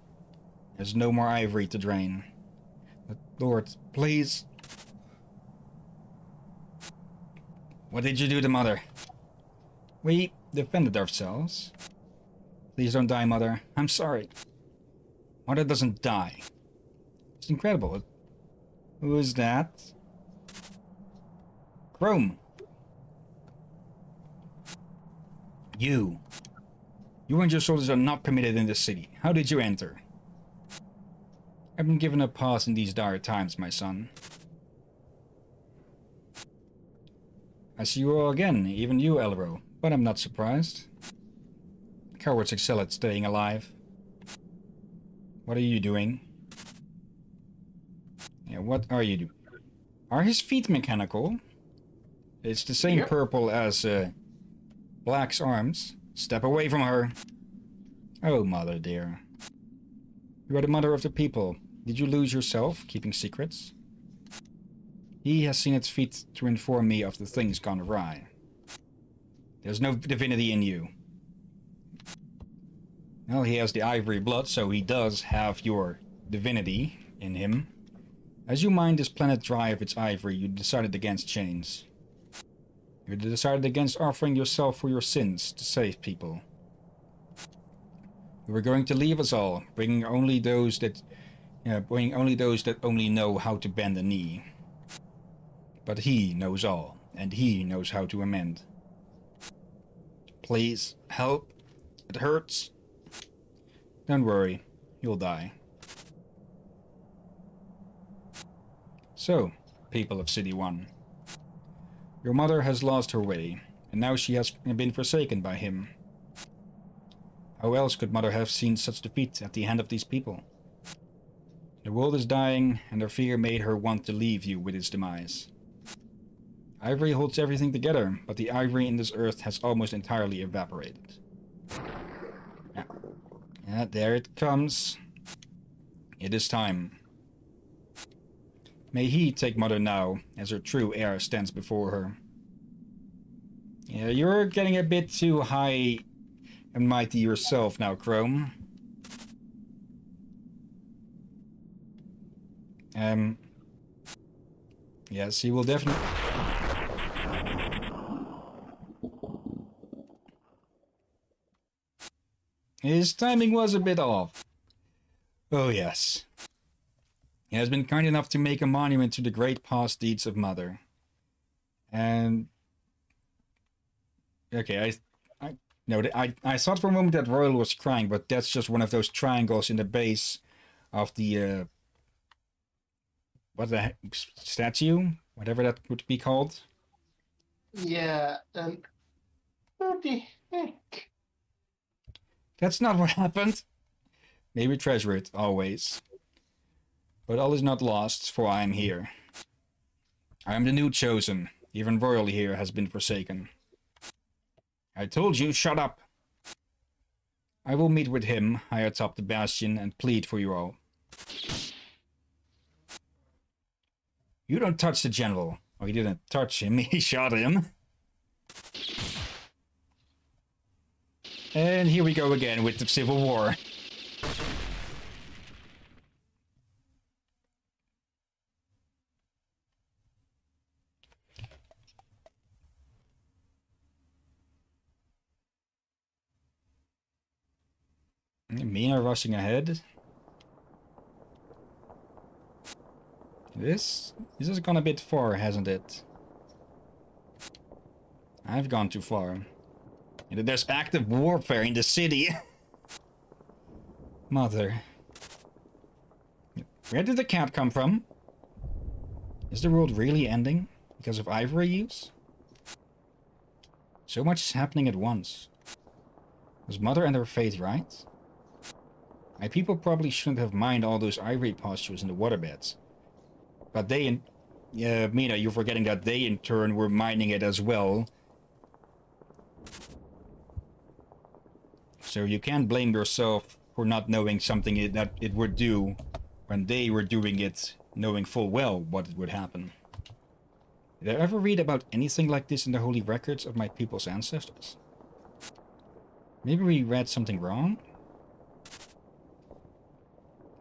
There's no more ivory to drain. Lord, please. What did you do to Mother? We defended ourselves. Please don't die, Mother. I'm sorry. Mother doesn't die. It's incredible. Who is that? Chrome. You. You and your soldiers are not permitted in this city. How did you enter? I've been given a pass in these dire times, my son. I see you all again, even you, Elro. But I'm not surprised. Cowards excel at staying alive. What are you doing? Yeah, what are you doing? Are his feet mechanical? It's the same Yep. purple as uh, Black's arms. Step away from her. Oh, mother dear. You are the mother of the people. Did you lose yourself, keeping secrets? He has seen its feet to inform me of the things gone awry. There's no divinity in you. Well, he has the ivory blood, so he does have your divinity in him. As you mined this planet dry of its ivory, you decided against chains. You decided against offering yourself for your sins to save people. You were going to leave us all, bringing only those that, bringing only those that only know how to bend a knee. But he knows all, and he knows how to amend. Please, help. It hurts. Don't worry, you'll die. So, people of City 1. Your mother has lost her way, and now she has been forsaken by him. How else could mother have seen such defeat at the hand of these people? The world is dying, and her fear made her want to leave you with its demise. Ivory holds everything together, but the ivory in this earth has almost entirely evaporated. Yeah, there it comes. It is time. May he take Mother now, as her true heir stands before her. Yeah, you're getting a bit too high and mighty yourself now, Chrome. Um. Yes, he will definitely. His timing was a bit off. Oh, yes. He has been kind enough to make a monument to the great past deeds of Mother. And. Okay, I. I no, I, I thought for a moment that Royal was crying, but that's just one of those triangles in the base of the. Uh, what the heck? Statue? Whatever that would be called. Yeah, and. What the heck? That's not what happened. Maybe treasure it, always. But all is not lost, for I am here. I am the new chosen. Even Royal here has been forsaken. I told you, shut up! I will meet with him high atop the bastion and plead for you all. You don't touch the general. Oh, he didn't touch him, he shot him. And here we go again with the Civil War. Mina rushing ahead. This, this has gone a bit far, hasn't it? I've gone too far. There's active warfare in the city. Mother. Where did the cat come from? Is the world really ending because of ivory use? So much is happening at once. Was Mother and her fate right? My people probably shouldn't have mined all those ivory pustules in the waterbeds. But they, in, uh, Mina, you're forgetting that they in turn were mining it as well. So you can't blame yourself for not knowing something that it would do when they were doing it, knowing full well what it would happen. Did I ever read about anything like this in the holy records of my people's ancestors? Maybe we read something wrong?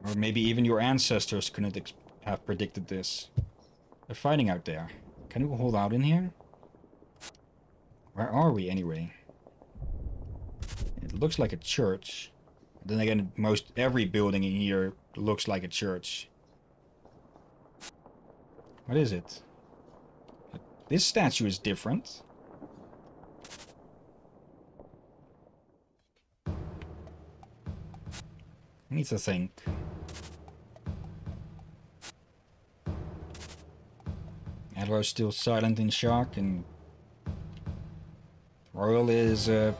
Or maybe even your ancestors couldn't have predicted this. They're fighting out there. Can we hold out in here? Where are we anyway? It looks like a church. Then again, most every building in here looks like a church. What is it? This statue is different. I need to think. Adler's still silent in shock, and Royal is uh,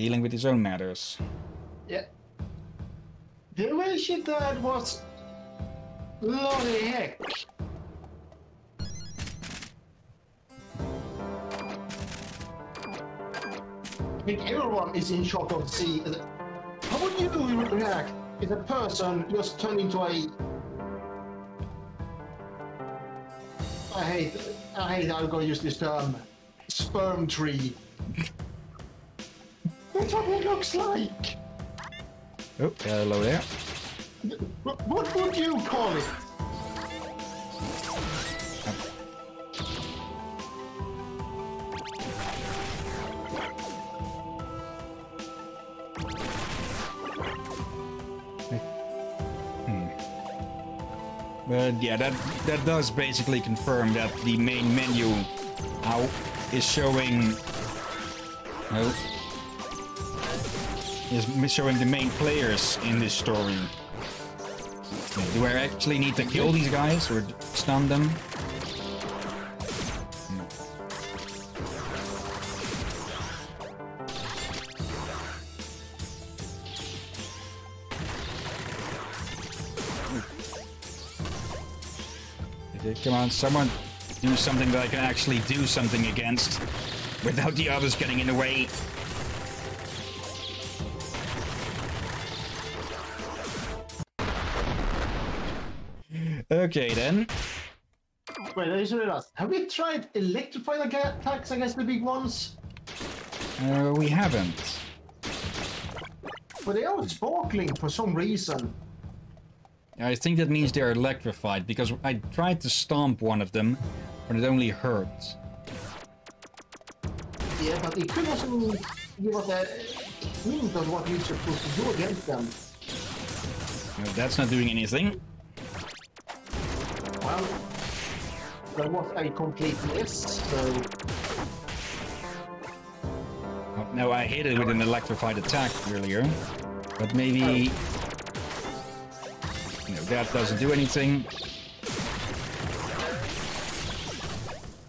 dealing with his own matters. Yeah. The way she died was bloody heck. I think everyone is in shock of see. How would you react if a person just turned into a I hate, I hate I'm to use this term, sperm tree. That's what it looks like. Oh, hello there. What would you call it? But yeah, that that does basically confirm that the main menu now is showing. Oh, is showing the main players in this story. Do I actually need to kill these guys or stun them? Hmm. Come on, someone do something that I can actually do something against without the others getting in the way. Okay then. Wait, I just realized. Have we tried electrifying attacks against the big ones? Uh, we haven't. But they are sparkling for some reason. I think that means they're electrified, because I tried to stomp one of them, but it only hurt. Yeah, but it could also give us a hint of what you're supposed to do against them. No, that's not doing anything. Well, there was a complete miss, so... Oh, no, I hit it with an electrified attack earlier. But maybe... Oh. No, that doesn't do anything.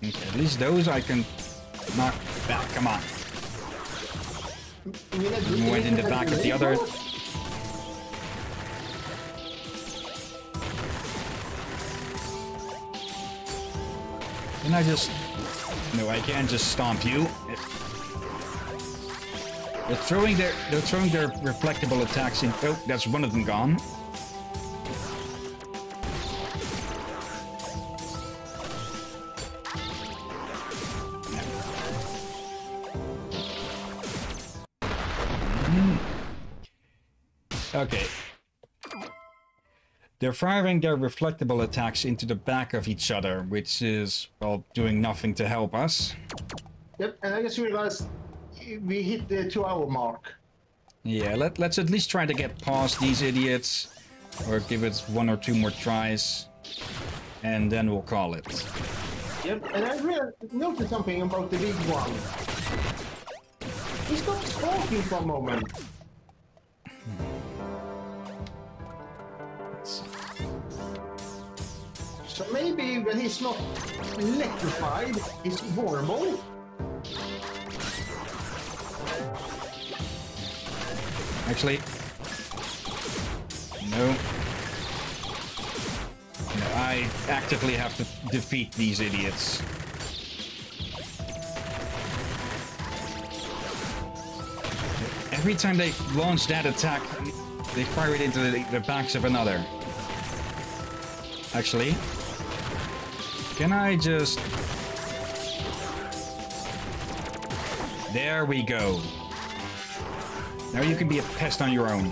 Okay, at least those I can knock back. Come on. I Went in the back of the other. Can I just... No, I can't just stomp you. They're throwing their they're throwing their reflectable attacks in. Oh, that's one of them gone. They're firing their reflectable attacks into the back of each other, which is, well, doing nothing to help us. Yep, and I guess just realized we hit the two-hour mark. Yeah, let, let's at least try to get past these idiots, or give it one or two more tries, and then we'll call it. Yep, and I really noticed something about the big one. He stopped talking for a moment. So maybe when he's not electrified, he's vulnerable. Actually, no. No, I actively have to defeat these idiots. Every time they launch that attack, they fire it into the, the backs of another. Actually, can I just... There we go. Now you can be a pest on your own.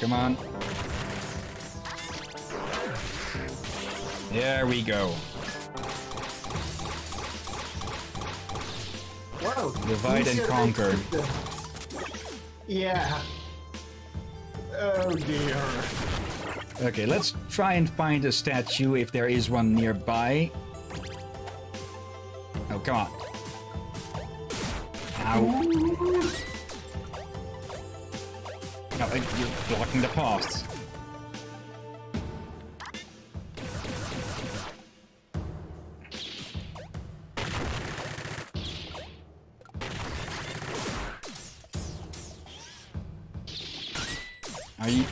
Come on. There we go. Divide and conquer. Yeah. Oh dear. Okay, let's try and find a statue if there is one nearby. Oh, come on. Ow. No, uh, you're blocking the path.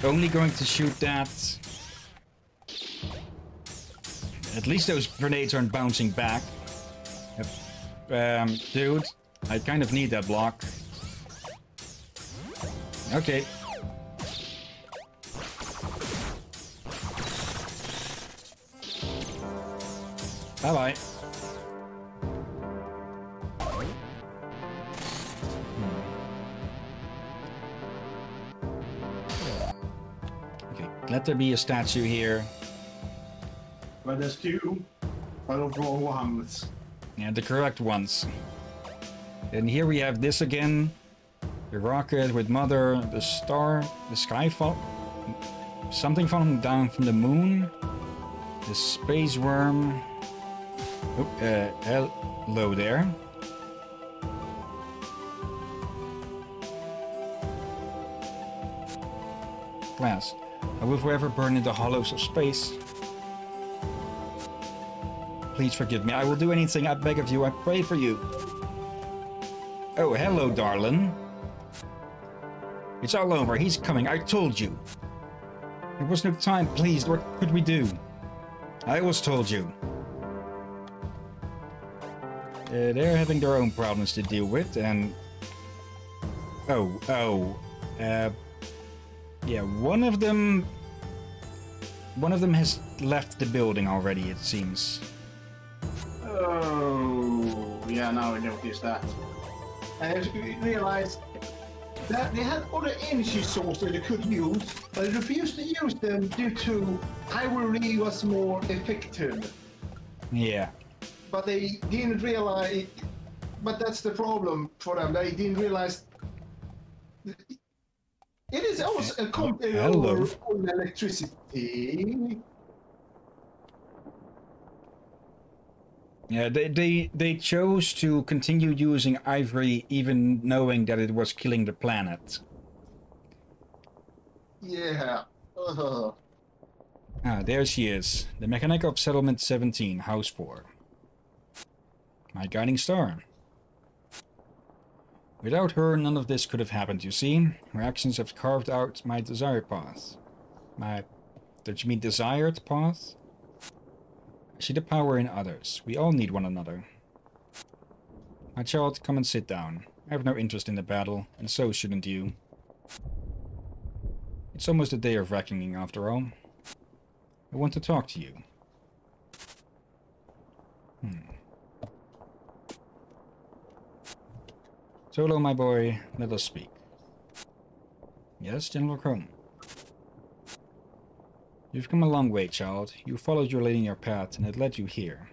Only going to shoot that? At least those grenades aren't bouncing back. Um, dude, I kind of need that block. Okay. Bye-bye. Let there be a statue here. But there's two. But of wrong ones. And the correct ones. And here we have this again. The rocket with mother, the star, the sky fall. Something falling down from the moon. The space worm. Oh, uh, hello there. Glass. I will forever burn in the hollows of space. Please forgive me. I will do anything. I beg of you. I pray for you. Oh, hello, darling. It's all over. He's coming. I told you. There was no time. Please, what could we do? I was told you. Uh, they're having their own problems to deal with, and... Oh, oh. Uh, yeah, one of them one of them has left the building already, it seems. Oh, yeah, now I noticed that. And I realized that they had other energy sources they could use, but they refused to use them due to ivory was more effective. Yeah. But they didn't realize. But that's the problem for them. They didn't realize. It is also a over on electricity. Yeah, they, they they chose to continue using ivory even knowing that it was killing the planet. Yeah. Uh, Ah, there she is. The mechanic of Settlement 17, House 4. My guiding star. Without her, none of this could have happened, you see. Her actions have carved out my desired path. My... Did you mean desired path? See the power in others. We all need one another. My child, come and sit down. I have no interest in the battle, and so shouldn't you. It's almost a day of reckoning, after all. I want to talk to you. Hmm. Solo, my boy, let us speak. Yes, General Chrome. You've come a long way, child. You followed your linear path, and it led you here.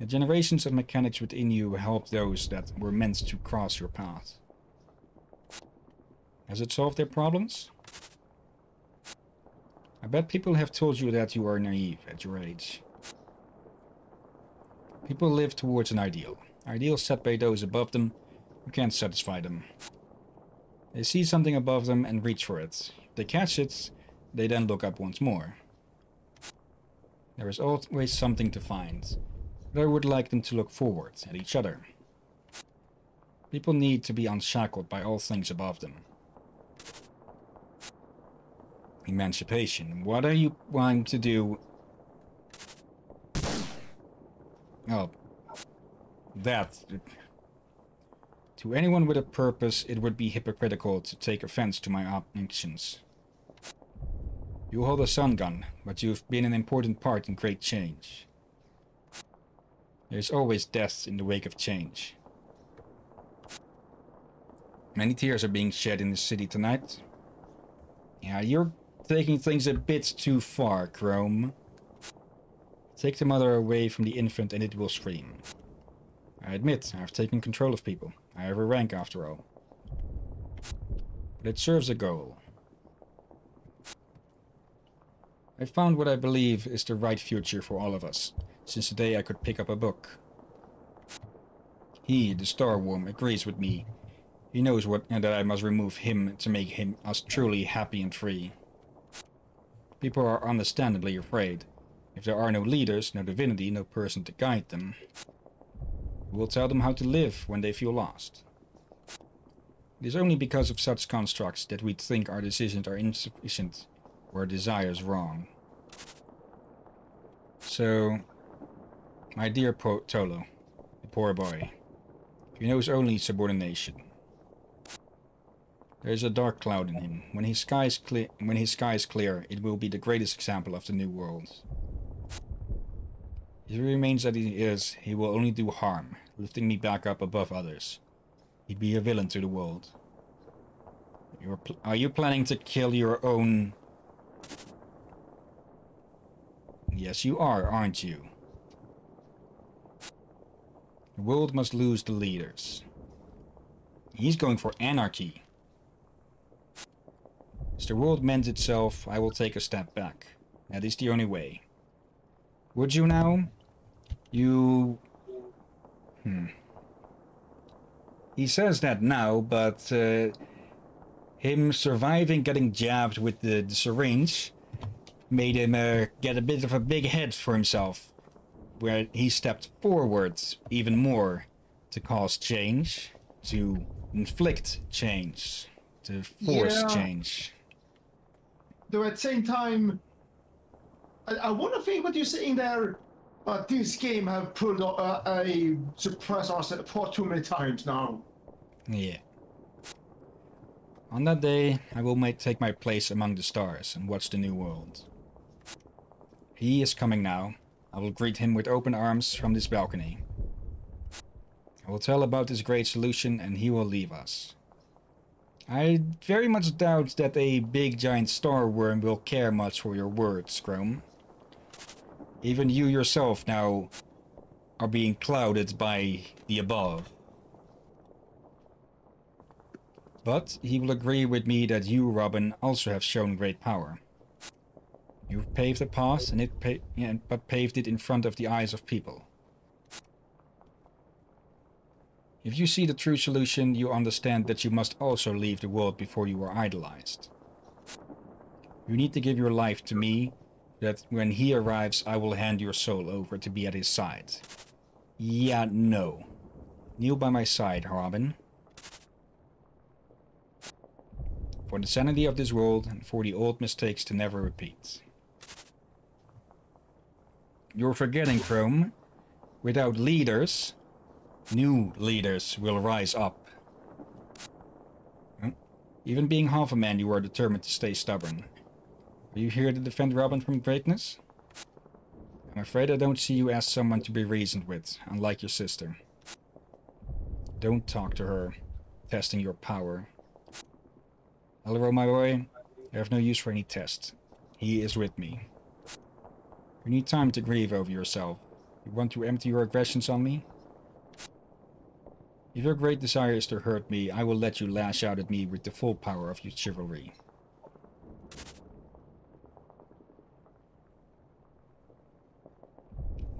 The generations of mechanics within you helped those that were meant to cross your path. Has it solved their problems? I bet people have told you that you are naive at your age. People live towards an ideal. Ideals set by those above them who can't satisfy them. They see something above them and reach for it. They catch it, they then look up once more. There is always something to find, but I would like them to look forward at each other. People need to be unshackled by all things above them. Emancipation. What are you wanting to do? Oh. That. To anyone with a purpose, it would be hypocritical to take offense to my actions. You hold a sun gun, but you've been an important part in great change. There's always death in the wake of change. Many tears are being shed in the city tonight. Yeah, you're taking things a bit too far, Chrome. Take the mother away from the infant and it will scream. I admit, I've taken control of people. I have a rank after all. But it serves a goal. I found what I believe is the right future for all of us, since the day I could pick up a book. He, the Starworm, agrees with me. He knows what and that I must remove him to make him us truly happy and free. People are understandably afraid. If there are no leaders, no divinity, no person to guide them, will tell them how to live when they feel lost? It is only because of such constructs that we think our decisions are insufficient or our desires wrong. So, my dear po Tolo, the poor boy, he knows only subordination. There is a dark cloud in him. When his sky is clear, when his sky is clear, it will be the greatest example of the new world. If he remains as he is, he will only do harm, lifting me back up above others. He'd be a villain to the world. You're are you planning to kill your own... Yes, you are, aren't you? The world must lose the leaders. He's going for anarchy. As the world mends itself, I will take a step back. That is the only way. Would you now? You... Hmm. He says that now, but uh, him surviving getting jabbed with the, the syringe made him uh, get a bit of a big head for himself, where he stepped forwards even more to cause change, to inflict change, to force Yeah. change. Though at the same time, I, I want to think what you're saying there. But this game have pulled uh, uh, a, a surprise us for too many times now. Yeah. On that day, I will ma take my place among the stars and watch the new world. He is coming now. I will greet him with open arms from this balcony. I will tell about this great solution and he will leave us. I very much doubt that a big giant star worm will care much for your words, Chrome. Even you yourself now are being clouded by the above. But he will agree with me that you, Robin, also have shown great power. You've paved a path, and it pa but paved it in front of the eyes of people. If you see the true solution, you understand that you must also leave the world before you are idolized. You need to give your life to me, that when he arrives, I will hand your soul over to be at his side. Yeah, no. Kneel by my side, Robin. For the sanity of this world and for the old mistakes to never repeat. You're forgetting, Chrome. Without leaders, new leaders will rise up. Hmm? Even being half a man, you are determined to stay stubborn. Are you here to defend Robin from greatness? I'm afraid I don't see you as someone to be reasoned with, unlike your sister. Don't talk to her, testing your power. Hello, my boy. I have no use for any test. He is with me. You need time to grieve over yourself. You want to empty your aggressions on me? If your great desire is to hurt me, I will let you lash out at me with the full power of your chivalry.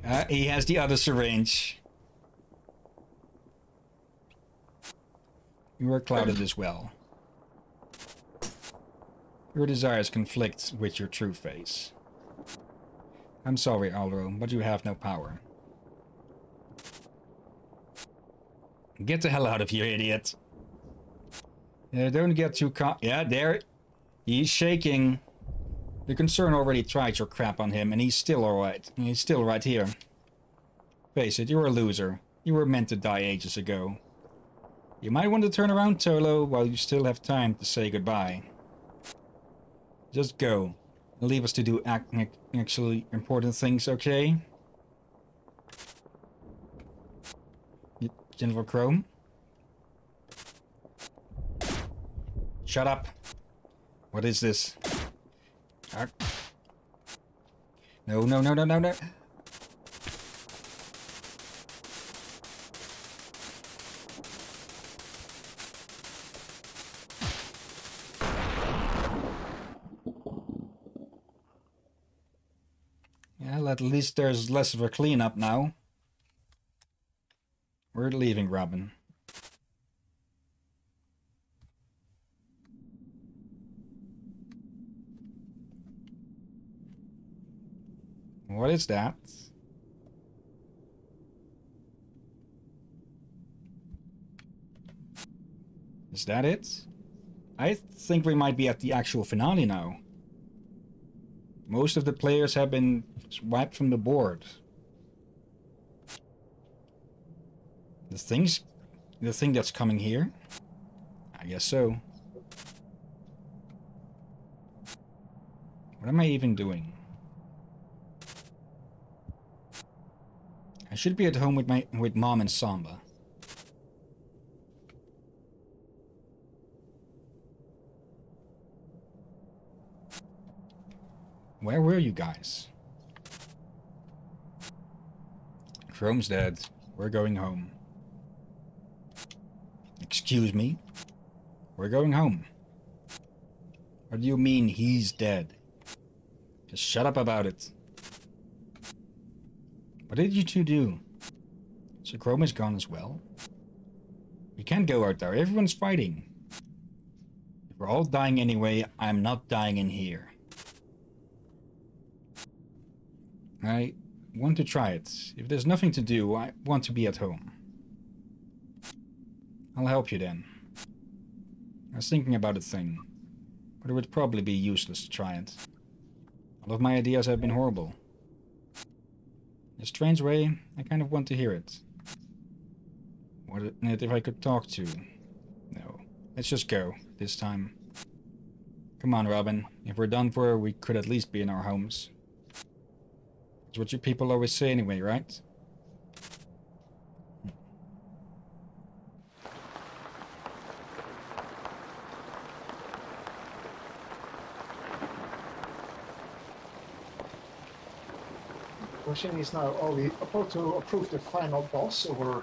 Uh, he has the other syringe. You are clouded as well. Your desires conflict with your true face. I'm sorry, Elro, but you have no power. Get the hell out of here, idiot. Uh, don't get too con- Yeah, there. He's shaking. The concern already tried your crap on him, and he's still alright. He's still right here. Face it, you're a loser. You were meant to die ages ago. You might want to turn around, Tolo, while you still have time to say goodbye. Just go. Leave us to do actually important things, okay? Jennifer Chrome? Shut up. What is this? No, no, no, no, no, no. Well, at least there's less of a cleanup now. We're leaving, Robin. What is that? Is that it? I think we might be at the actual finale now. Most of the players have been wiped from the board. The things... The thing that's coming here? I guess so. What am I even doing? I should be at home with my with mom and Samba. Where were you guys? Chrome's dead. We're going home. Excuse me? We're going home. What do you mean he's dead? Just shut up about it. What did you two do? So Chrome is gone as well? We can't go out there. Everyone's fighting. If we're all dying anyway, I'm not dying in here. I want to try it. If there's nothing to do, I want to be at home. I'll help you then. I was thinking about a thing, but it would probably be useless to try it. All of my ideas have been horrible. A strange way, I kind of want to hear it. What if I could talk to? No. Let's just go, this time. Come on, Robin. If we're done for, we could at least be in our homes. That's what you people always say anyway, right? Question is now, are we about to approve the final boss or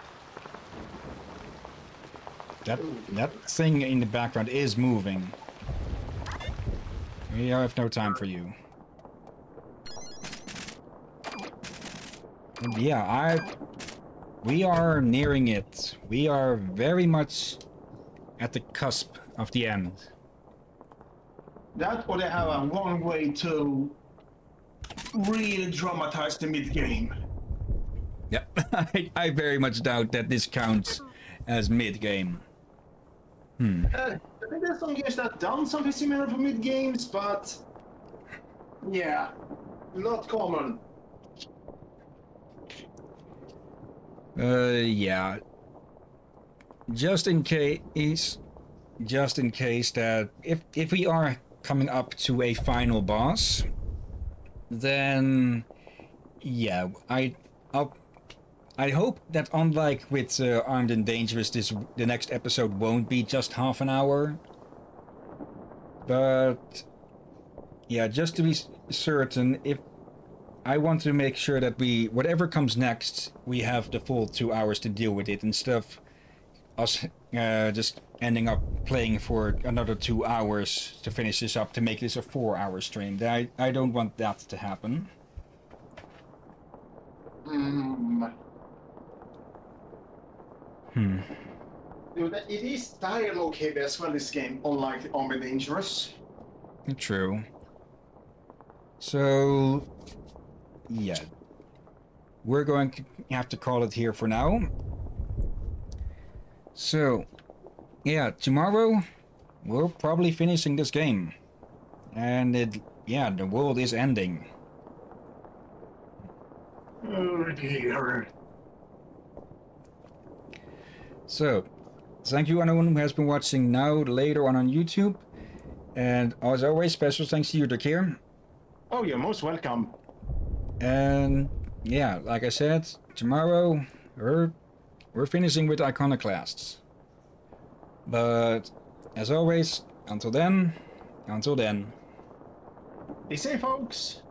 That that thing in the background is moving. We have no time for you. And yeah, I we are nearing it. We are very much at the cusp of the end. That or they have a one way to really dramatized the mid game. Yeah, I, I very much doubt that this counts as mid game. Hmm. Uh, I think there's some games that done something similar for mid games, but yeah, not common. Uh, yeah. Just in case, just in case that if if we are coming up to a final boss, then yeah, I I'll, I hope that unlike with uh, Armed and Dangerous, this the next episode won't be just half an hour. But yeah, just to be certain, if I want to make sure that we, whatever comes next, we have the full two hours to deal with it instead of us uh, just ending up playing for another two hours to finish this up to make this a four hour stream. I, I don't want that to happen. Mm. Hmm. Dude, It is dialogue heavy as well, this game, unlike and Dangerous. True. So, yeah. We're going to have to call it here for now. So, yeah, tomorrow we're probably finishing this game. And it, yeah, the world is ending. Oh dear. So, thank you anyone who has been watching now, later on on YouTube. And as always, special thanks to you, Drakir. Oh, you're most welcome. And yeah, like I said, tomorrow we're we're finishing with iconoclasts. But as always, until then, until then. Be safe, folks.